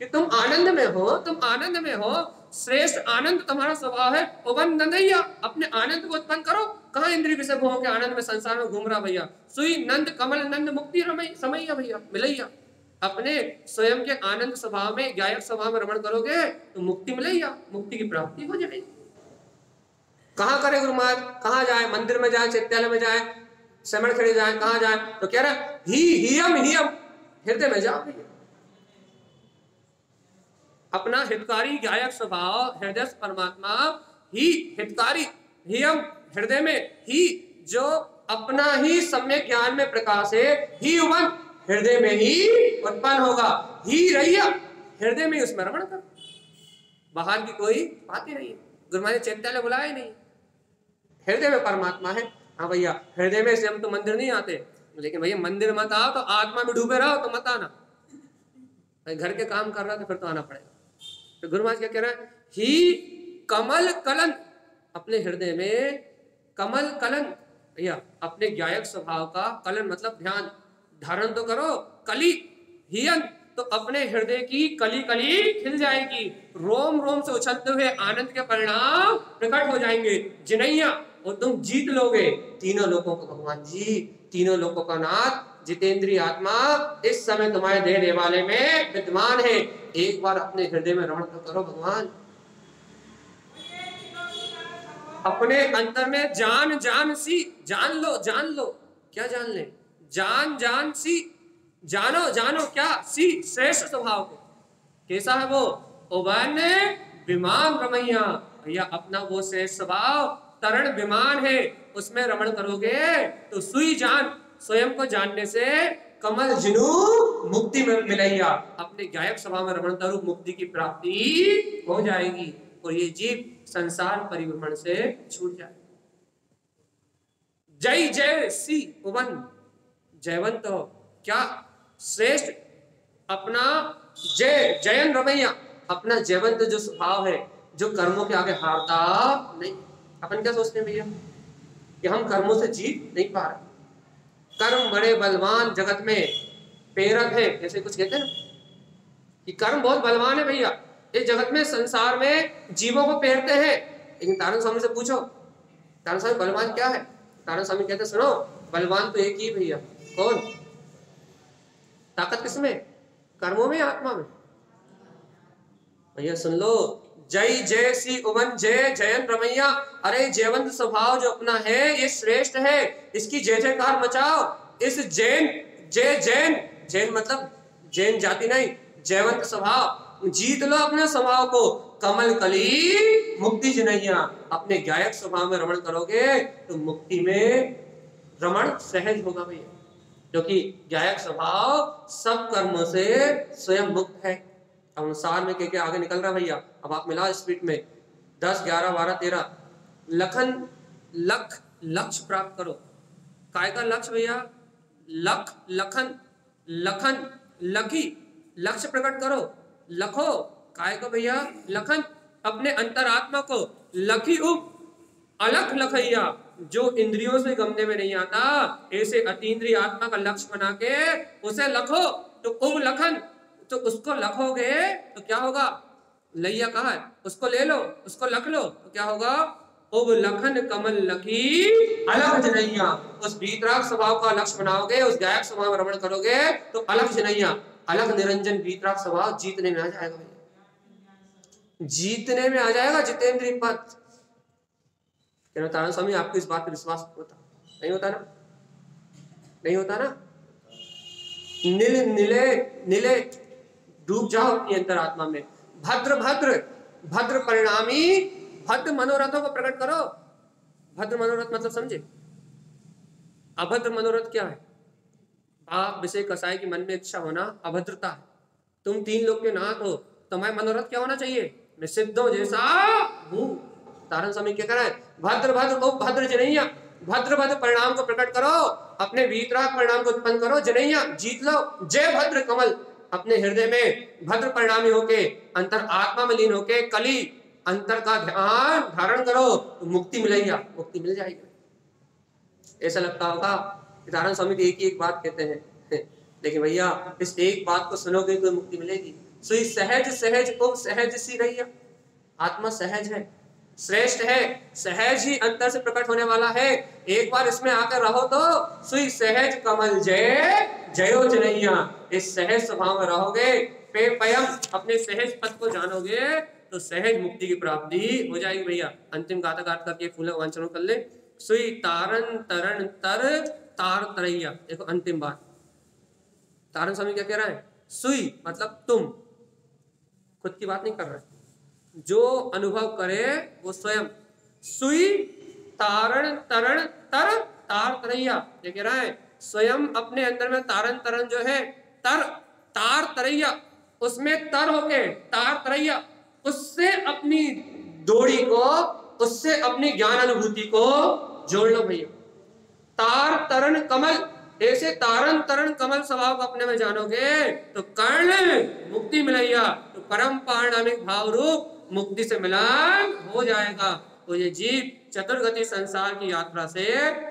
कि तुम आनंद में हो, तुम आनंद में हो, श्रेष्ठ आनंद तुम्हारा स्वभाव है उवन नंदैया, अपने आनंद को उत्पन्न करो। कहा इंद्रिय विषय भोग के आनंद में संसार में घूम रहा भैया। सुई नंद कमल नंद मुक्ति रमई समैया भैया, मिलैया। अपने स्वयं के आनंद स्वभाव में गायक स्वभाव में रमण करोगे तो मुक्ति मिलैया, मुक्ति की प्राप्ति हो जाएगी। कहाँ करे गुरु महाराज? कहाँ जाए? मंदिर में जाए, चैत्यालय में जाए, समण खेड़े जाए, कहाँ जाए? तो कह रहा, ही, हियम हियम, हृदय में जाओ अपना हितकारी गायक स्वभाव, हृदय परमात्मा, ही हितकारी, हियम, हृदय में, ही जो अपना ही सम्यक ज्ञान में प्रकाश है, ही उवन हृदय में ही उत्पन्न होगा। ही रैया हृदय में उसमें रमण कर। बाहर की कोई बात ही नहीं है। गुरु महाराज चैत्यालय बुलाया ही नहीं। हृदय में परमात्मा है। हाँ भैया, हृदय में से हम तो मंदिर नहीं आते। लेकिन भैया, मंदिर मत आओ तो आत्मा में डूबे रहो तो मत आना। भाई, घर के काम कर रहा तो फिर तो आना पड़ेगा। तो गुरु महाराज क्या कह रहा है? ही कमल कलन, अपने हृदय में कमल कलन। भैया, अपने गायक स्वभाव का कलन मतलब ध्यान। धारण तो करो, कली, हियन तो अपने हृदय की कली कली खिल जाएगी। रोम रोम से उछलते हुए आनंद के परिणाम प्रकट हो जाएँगे। जिनैया और तुम जीत लोगे। तीनों लोगों को भगवान जी, तीनों लोगों का नाथ, जितेंद्रीय आत्मा, इस समय तुम्हारे देह देवालय में विद्यमान है। एक बार अपने हृदय में रमण तो करो भगवान। अपने अंतर में जान जान सी, जान लो जान लो। क्या जान ले? जान जान सी, जानो जानो क्या? सी, श्रेष्ठ स्वभाव को। कैसा है वो? उबन विमान रमैया। भैया, अपना वो श्रेष्ठ स्वभाव तरण विमान है, उसमें रमण करोगे तो सुई जान। स्वयं को जानने से कमल जिनु मुक्ति में मिलैया। अपने गायक स्वभाव में रमण करो मुक्ति की प्राप्ति हो जाएगी और ये जीव संसार परिभ्रमण से छूट जाए जय जय सी उवन जयवंत हो। क्या श्रेष्ठ अपना जय जयन रमैया। अपना जयवंत जो स्वभाव है, जो कर्मों के आगे हारता नहीं। अपन क्या सोचते हैं भैया? कि हम कर्मों से जीत नहीं पा रहे। कर्म बड़े बलवान जगत में प्रेरक है जैसे कुछ कहते हैं? कि कर्म बहुत बलवान है भैया। इस जगत में, संसार में जीवों को पेरते हैं। लेकिन तारण स्वामी से पूछो, तारण स्वामी बलवान क्या है? तारण स्वामी कहते सुनो, बलवान तो एक ही भैया। कौन? ताकत किसमें? कर्मों में आत्मा में? भैया, सुन लो जय जय श्री उमन जय जयन रमैया अरे जयवंत स्वभाव जो अपना है, ये श्रेष्ठ है। इसकी जय जयकार मचाओ। इस जैन, जय जैन जैन मतलब जैन जाति नहीं, जयवंत स्वभाव। जीत लो अपने स्वभाव को। कमल कली, मुक्ति जनैया। अपने गायक स्वभाव में रमण करोगे तो मुक्ति में रमण सहज होगा भैया। क्योंकि गायक स्वभाव सब कर्मों से स्वयं मुक्त है। अनुसार में के आगे निकल रहा भैया। अब आप मिला स्पीड में। दस, ग्यारह, बारह, तेरह। लखन, लख लक्ष्य प्राप्त करो। काय का लक्ष्य भैया? लख, लखन लखन लखी लक्ष्य प्रकट करो। लखो। काय को भैया? लखन। अपने अंतरात्मा को। लखी उप। अलख लखैया, जो इंद्रियों से गमने में नहीं आता, ऐसे अतीन्द्रिय आत्मा का लक्ष्य बना के उसे लखो। तो उब लखन। तो उसको लखोगे तो क्या होगा? लैया कहा है, उसको ले लो, उसको लख लो तो क्या होगा? उब लखन कमल लखी। अलग जनैया, उस बीतराग स्वभाव का लक्ष्य बनाओगे, उस गायक स्वभाव रमण करोगे तो अलग जनैया अलग निरंजन बीतराग स्वभाव जीतने में आ जाएगा जीतने में आ जाएगा जितेंद्री पद तारण स्वामी, आपको इस बात पर विश्वास होता। नहीं होता ना? नहीं होता ना? नील, नीले नीले डूब जाओ अपनी अंतरात्मा में। भद्र भद्र भद्र परिणामी, भद्र मनोरथों को प्रकट करो। भद्र मनोरथ मतलब समझे? अभद्र मनोरथ क्या है? आप विषय, कसाई के मन में इच्छा होना अभद्रता है। तुम तीन लोग के नाथ हो, तुम्हारे मनोरथ क्या होना चाहिए? मैं सिद्धों जैसा हूँ। तारण स्वामी क्या करा है? भद्र भद्र को भद्र जनैया भद्र भद्र परिणाम को प्रकट करो। अपने वीतराग परिणाम को उत्पन्न करो। जनैया जीत लो। जय भद्र कमल। अपने हृदय में भद्र परिणामी होके, अंतर आत्मा में लीन होके, कली, अंतर का ध्यान धारण करो तो मुक्ति मिलेगी मुक्ति मिल जाएगी। ऐसा लगता होगा तारण स्वामी एक ही एक बात कहते हैं। लेकिन भैया, इस एक बात को सुनोगे तो मुक्ति मिलेगी। सो सहज सहज को सहज सी रही आत्मा सहज है। श्रेष्ठ है, सहज ही अंतर से प्रकट होने वाला है। एक बार इसमें आकर रहो तो सुई सहज कमल जय, जयो जनैया। इस सहज स्वभाव में रहोगे पे पयम अपने सहज पद को जानोगे तो सहज मुक्ति की प्राप्ति हो जाएगी भैया। अंतिम गाता गात करके फूल वांचन कर ले। सुई तारन तरन तर, तार तरैया। देखो अंतिम बात। तारन स्वामी क्या कह रहा है? सुई मतलब तुम। खुद की बात नहीं कर रहे। जो अनुभव करे वो स्वयं। सुई, तारण, तरण, तर, तार तरैया। ये कह रहा है? स्वयं अपने अंदर में तारन तरन जो है, तर, तार तरैया। उसमें तर होके तार तरैया। उससे अपनी डोरी को, उससे अपनी ज्ञान अनुभूति को जोड़ लो भैया। तार, तरण, कमल। ऐसे तारण तरन कमल स्वभाव को अपने में जानोगे तो कर्ण मुक्ति मिलैया। तो परम पारणामिक भाव रूप मुक्ति से मिलन हो जाएगा। तो ये जीव चतुर्गति संसार की यात्रा से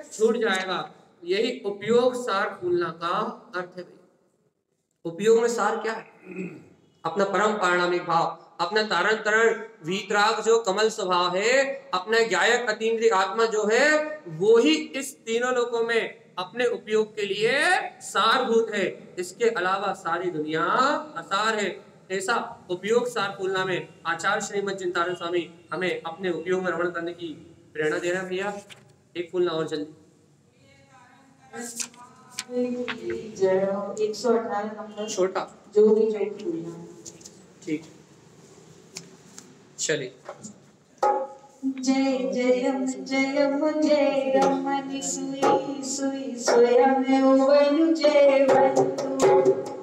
छूट जाएगा। यही उपयोग सार फूलना का अर्थ है। उपयोग में सार क्या है? अपना परम पारणामिक भाव, अपना तारण तरण वीतराग जो कमल स्वभाव है, अपना गायक अतीन्द्रिय आत्मा जो है, वो ही इस तीनों लोगों में अपने उपयोग के लिए सारभूत है। इसके अलावा सारी दुनिया असार है। ऐसा उपयोग सार फूलना में आचार्य श्रीमद चिंतारण स्वामी हमें अपने उपयोग में रमण करने की प्रेरणा दे रहे हैं भैया। एक फूलना और जल्दी। छोटा। ठीक। चलिए। जय जयम जयम जयम मनि सुई सुई स्वयं उवन जय वंतु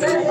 साव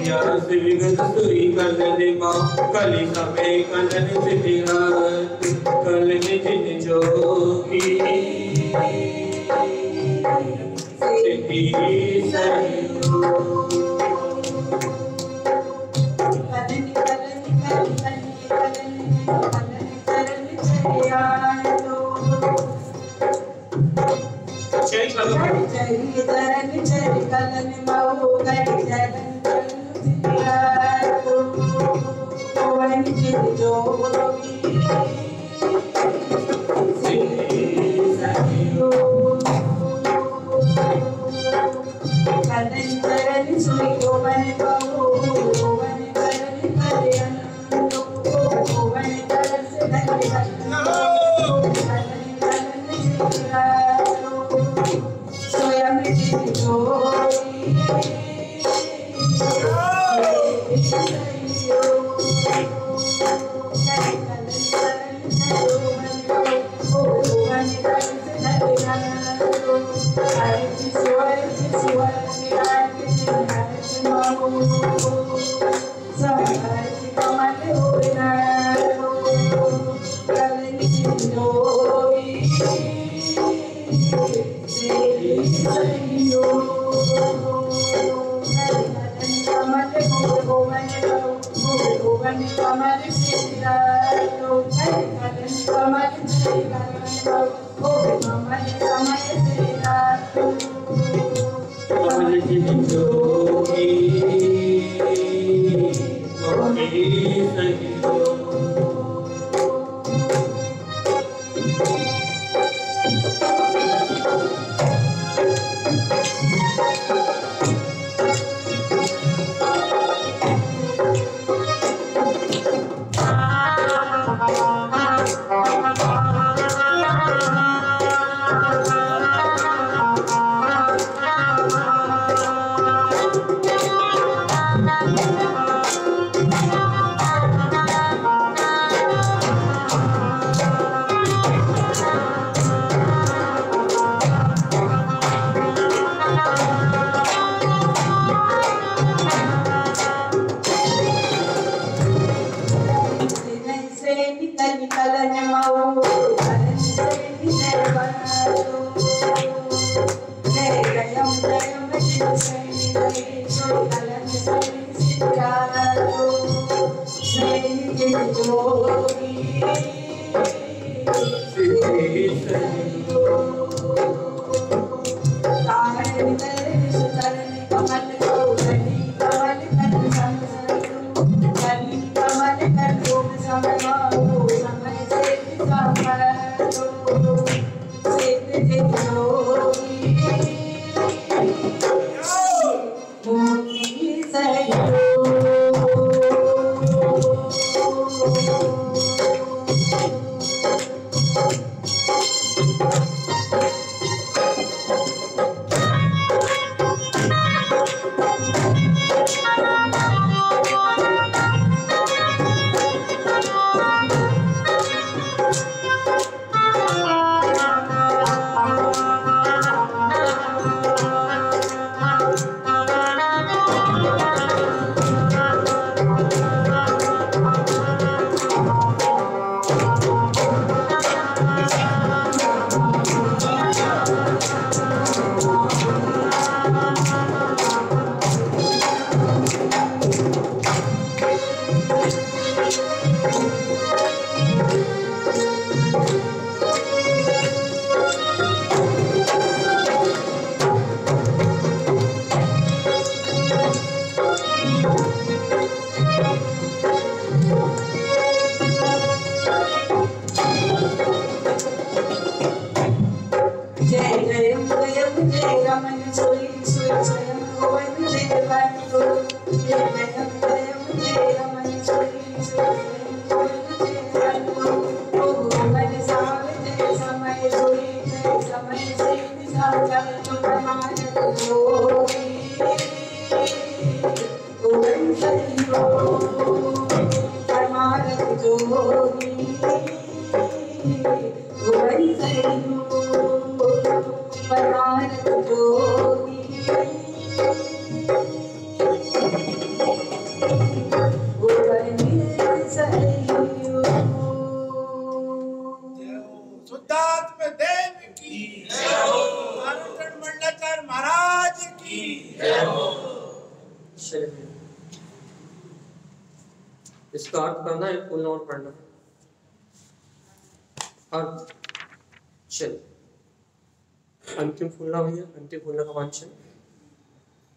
सही अभियास विगत सुई कलने माँ कली समय कंदन सिद्धि हाथ कलन जिन जोगी सिद्धि सही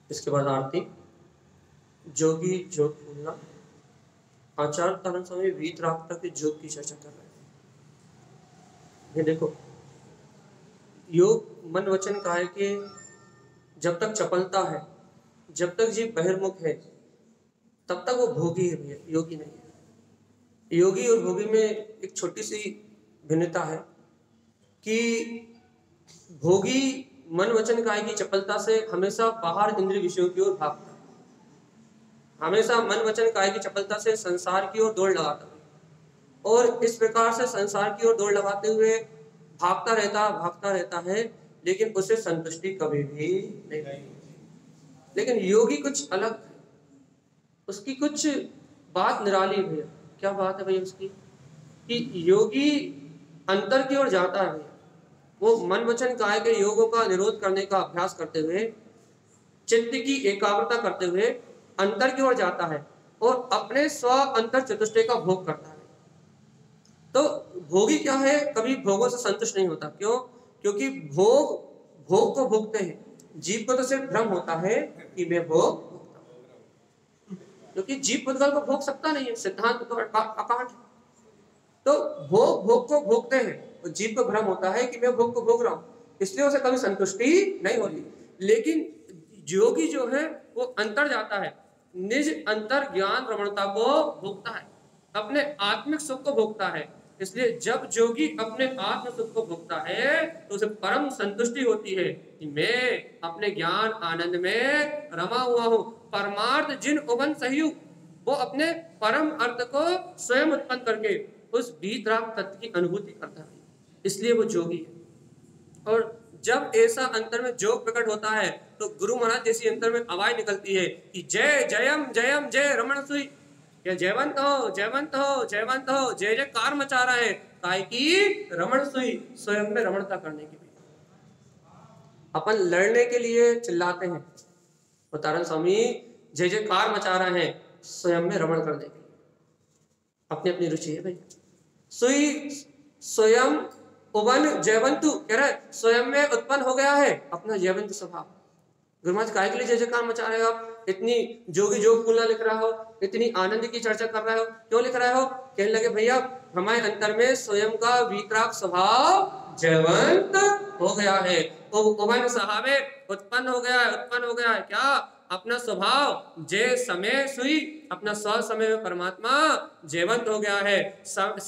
इसके बाद आरती। जोगी, जोग फूलना आचार्य तारण स्वामी वीत वीतरागता के योग की चर्चा कर रहे हैं ये देखो, योग मन वचन काय के जब तक चपलता है, जब तक जीव बहिर्मुख है, तब तक वो भोगी है भैया, योगी नहीं है। योगी और भोगी में एक छोटी सी भिन्नता है कि भोगी मन वचन काय की चपलता से हमेशा बाहर इंद्रिय विषयों की ओर भागता हमेशा मन वचन काय की चपलता से संसार की ओर दौड़ लगाता और इस प्रकार से संसार की ओर दौड़ लगाते हुए भागता रहता भागता रहता है, लेकिन उसे संतुष्टि कभी भी नहीं लेकिन योगी कुछ अलग उसकी कुछ बात निराली भैया क्या बात है भैया उसकी? कि योगी अंतर की ओर जाता है। वो मन वचन काय के योगों का निरोध करने का अभ्यास करते हुए, चित्त की एकाग्रता करते हुए अंतर की ओर जाता है और अपने स्व अंतर चतुष्टय का भोग करता है। तो भोगी क्या है? कभी भोगों से संतुष्ट नहीं होता। क्यों? क्योंकि भोग भोग को भोगते हैं। जीव को तो सिर्फ़ भ्रम होता है कि मैं भोग क्योंकि जीव पुद्गल को भोग सकता नहीं है। सिद्धांत तो अका- अकाट तो भोग भोग को भोगते हैं। जीव को भ्रम होता है कि मैं भोग को भोग रहा हूँ। इसलिए उसे कभी संतुष्टि नहीं होती। लेकिन योगी जो है, वो अंतर जाता है। निज अंतर ज्ञान प्रवणता को भोगता है। अपने आत्मिक सुख को भोगता है। इसलिए जब जोगी अपने आत्म सुख को भोगता है तो उसे परम संतुष्टि होती है कि मैं अपने ज्ञान आनंद में रमा हुआ हूँ। परमार्थ जिन उबन सहयु वो अपने परम अर्थ को स्वयं उत्पन्न करके उस बीतराग तत्व की अनुभूति करता है। इसलिए वो जोगी है। और जब ऐसा अंतर में जोग प्रकट होता है तो गुरु महाराज जैसी अंतर में आवाज़ निकलती है कि जय जयम जयम जय रमण सुई। या जयवंत हो जयवंत हो जयवंत हो, जय जय कार मचा रहा है काय की रमण सुई स्वयं में रमणता करने की। अपन लड़ने के लिए चिल्लाते हैं। उदाहरण स्वामी, जय जय कार मचा रहे हैं, स्वयं में रमण करने के लिए। अपनी अपनी रुचि है भाई। सुई स्वयं उवन जयवंतु, कह रहे स्वयं में उत्पन्न हो गया है, अपना जयवंत स्वभाव। गुरु महाराज काय के लिए जय जयकार मचा रहे हो आप? इतनी जोगी जोग फूलना लिख रहा हो, इतनी आनंद की चर्चा कर रहे हो, क्यों लिख रहे हो? कहने लगे, भैया, हमारे अंतर में स्वयं का वितराग स्वभाव जयवंत हो गया है। उ- उवन सहावे उत्पन्न हो गया है, उत्पन्न हो गया है। क्या? अपना स्वभाव जय समय सुई, अपना स्व समय में परमात्मा जयवंत हो गया है।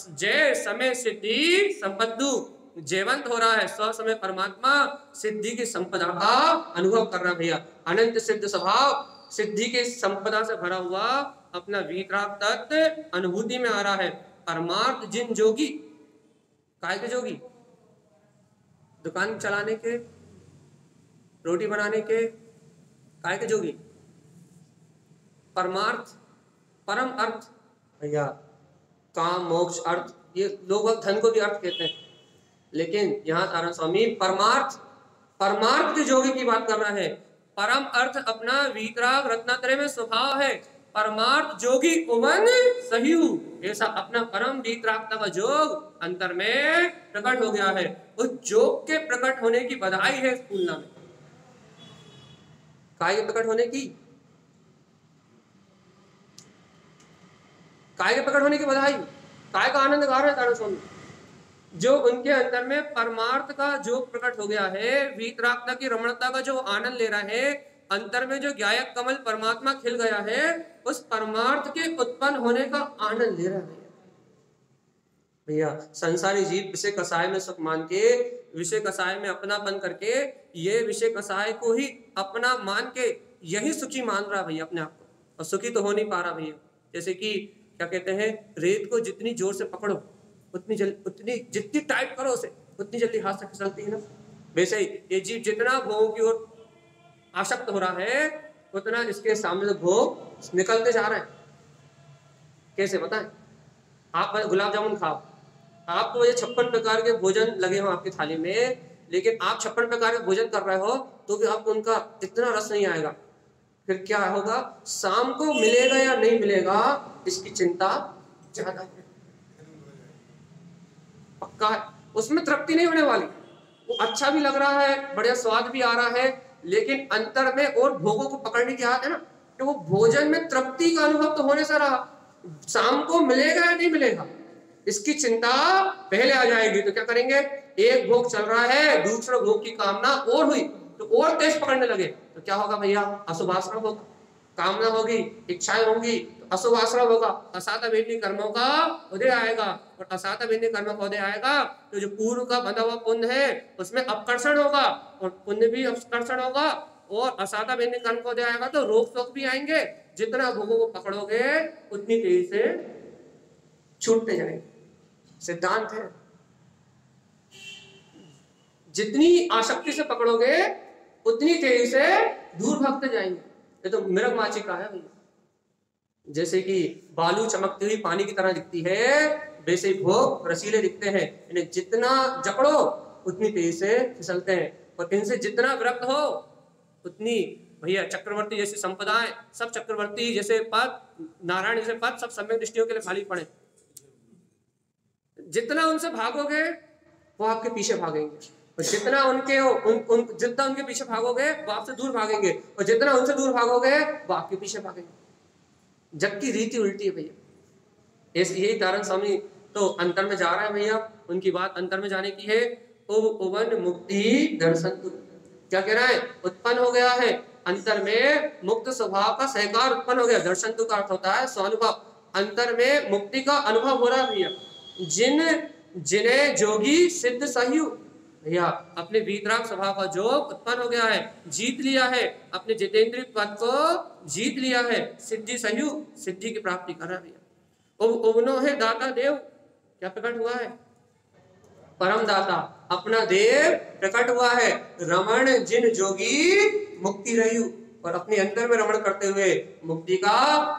जय समय सिद्धि संपद्दु जयवंत हो रहा है। स्व समय परमात्मा सिद्धि की संपदा का अनुभव कर रहा भैया। अनंत सिद्ध स्वभाव सिद्धि के संपदा से भरा हुआ अपना वीतराग तत्व अनुभूति में आ रहा है। परमार्थ जिन जोगी काय के जोगी? दुकान चलाने के, रोटी बनाने के काय के जोगी? परमार्थ, परम अर्थ। भैया, काम, मोक्ष, अर्थ, ये लोग धन को भी अर्थ कहते हैं। लेकिन यहाँ तारण स्वामी परमार्थ परमार्थ जोगी की बात कर रहा है। परम अर्थ अपना वीतराग रत्नात्रय में स्वभाव है। परमार्थ जोगी उमन सही ऐसा अपना परम वीतरागता का जोग अंतर में प्रकट हो गया है। उस जोग के प्रकट होने की बधाई है तुलना में। काय प्रकट होने की? काय के प्रकट होने की बधाई? काय का आनंद गा रहे हैं तारण स्वामी? जो उनके अंदर में परमार्थ का जो प्रकट हो गया है, वीतरागता की रमणता का जो आनंद ले रहा है, अंतर में जो ज्ञायक कमल परमात्मा खिल गया है, उस परमार्थ के उत्पन्न होने का आनंद ले रहा है। भैया, संसारी जीव विषय कसाय में सुख मान के, विषय कसाय में अपनापन करके, ये विषय कसाय को ही अपना मान के, यही सुखी मान रहा भैया अपने आप को। और सुखी तो हो नहीं पा रहा भैया। जैसे कि, क्या कहते हैं, रेत को जितनी ज़ोर से पकड़ो उतनी जल उतनी जितनी टाइट करो उसे, उतनी जल्दी हाथ से फिसलती है ना। वैसे ही ये जीव जितना भोगों की ओर आसक्त हो रहा है, उतना इसके सामने से भोग निकलते जा रहे हैं। कैसे बताएँ? आप गुलाब जामुन खाओ। आपको ये छप्पन प्रकार के भोजन लगे हो आपकी थाली में, लेकिन आप छप्पन प्रकार के भोजन कर रहे हो तो भी आपको उनका इतना रस नहीं आएगा। फिर क्या होगा? शाम को मिलेगा या नहीं मिलेगा, इसकी चिंता ज़्यादा पक्का है? उसमें तृप्ति नहीं होने वाली। वो अच्छा भी लग रहा है, बढ़िया स्वाद भी आ रहा है, लेकिन अंतर में और भोगों को पकड़ने की आदत है ना? तो वो भोजन में तृप्ति का अनुभव तो होने से रहा। शाम को मिलेगा या नहीं मिलेगा? इसकी चिंता पहले आ जाएगी। तो क्या करेंगे? एक भोग चल रहा है, दूसरे भोग की कामना और हुई तो और तेज पकड़ने लगे। तो क्या होगा भैया? अशुभ आश्रम होगा। कामना होगी, इच्छाएँ होंगी तो अशुभ आश्रम होगा। असाता वेदी कर्मों का उदय आएगा और असाता वेदी कर्मों का उदय आएगा तो जो पूर्व का बंधा हुआ पुण्य है, उसमें अपकर्षण होगा और पुण्य भी अपकर्षण होगा और असाता वेदी कर्म का उदय आएगा तो रोग शोक भी आएँगे। जितना भोगों को पकड़ोगे, उतनी तेज़ी से छूटते जाएँगे। सिद्धांत है। जितनी आसक्ति से पकड़ोगे, उतनी तेज़ी से दूर भागते जाएँगे। ये तो मृग माचिका है भैया जैसे कि बालू चमकती हुई पानी की तरह दिखती है, वैसे भोग रसीले दिखते हैं। इन्हें जितना जकड़ो, उतनी तेज़ी से फिसलते हैं। और इनसे जितना विरक्त हो, उतनी भैया चक्रवर्ती जैसी संपदाएँ, सब चक्रवर्ती जैसे पद, नारायण जैसे पद, सब सम्यक दृष्टियों के लिए खाली पड़े। जितना उनसे भागोगे, वो आपके पीछे भागेंगे। और जितना उनके उन, उन जितना उनके पीछे भागोगे वो आपसे दूर भागेंगे। और जितना उनसे दूर भागोगे वो आपके पीछे भागेंगे। जबकि रीति उल्टी है भैया। यही तारण स्वामी तो अंतर में जा रहा है भैया। उनकी बात अंतर में जाने की है। उवन मुक्ति दर्शन क्या कह रहा है? उत्पन्न हो गया है। अंतर में मुक्त स्वभाव का सहकार उत्पन्न हो गया। दर्शन का अर्थ होता है स्वानुभव। अंतर में मुक्ति का अनुभव हो रहा है भैया। जिन जिन्हें जोगी सिद्ध सहयु भैया, अपने वीतराग स्वभाव का जोग उत्पन्न हो गया है, जीत लिया है। अपने जितेंद्र पद को जीत लिया है। सिद्धि सहयु सिद्धि की प्राप्ति कर भैया। उबनो है दाता देव। क्या प्रकट हुआ है? परम दाता, अपना देव प्रकट हुआ है। रमण जिन जोगी मुक्ति रही और अपने अंदर में रमण करते हुए मुक्ति का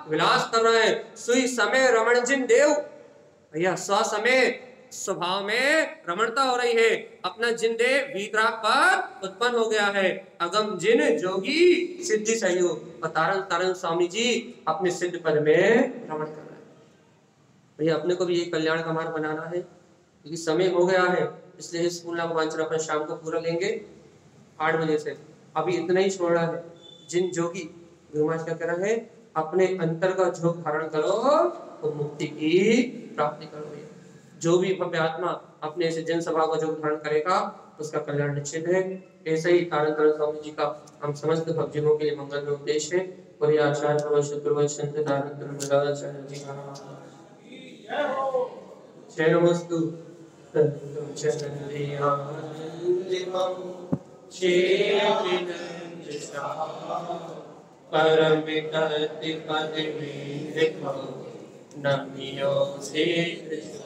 विलास कर रहे हैं। सुई समय रमण जिन देव। भैया, स्व समय स्वभाव में रमणता हो रही है। अपना जिंदे वीतराग पर उत्पन्न हो गया है। अगम जिन जोगी सिद्धि सहयोग और तारन तारन स्वामी जी अपने सिद्ध पद में रमण कर रहे भैया, अपने को भी ये कल्याण का मार्ग बनाना है। क्योंकि समय हो गया है, इसलिए इस पूर्णा वांचना अपन शाम को पूरा लेंगे। आठ बजे से। अभी इतना ही छोड़ रहा है। जिन जोगी गुरु महाराज क्या कह रहा है, अपने अंतर का झोंक धारण करो तो मुक्ति की प्राप्ति करो जो भी भव्य आत्मा, अपने ऐसे जन सभा का जो धारण करेगा, उसका कल्याण निश्चित है। ऐसे ही तारण स्वामी जी का हम समस्त भक्तजनों के लिए मंगल में उपदेश है। और ये आचार्य तारण तारण मदाचार्य जी का जय नमस्तु परम कति पद में नमियो से गुरु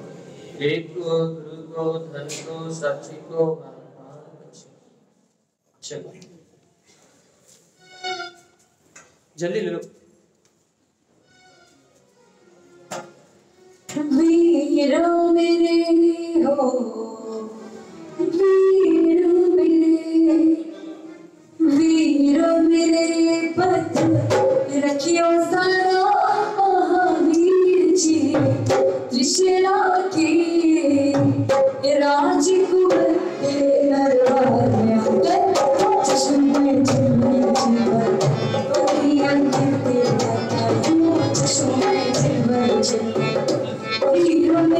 को गुरु को धन को सच को चलो। जल्दी ले लो। वीरो मेरे हो, वीरो मेरे वीरो मेरे पथ रखियो सारा। നെഞ്ചി തൃശിലാക്കി രാജികുവർ ഹീറോ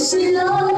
She loves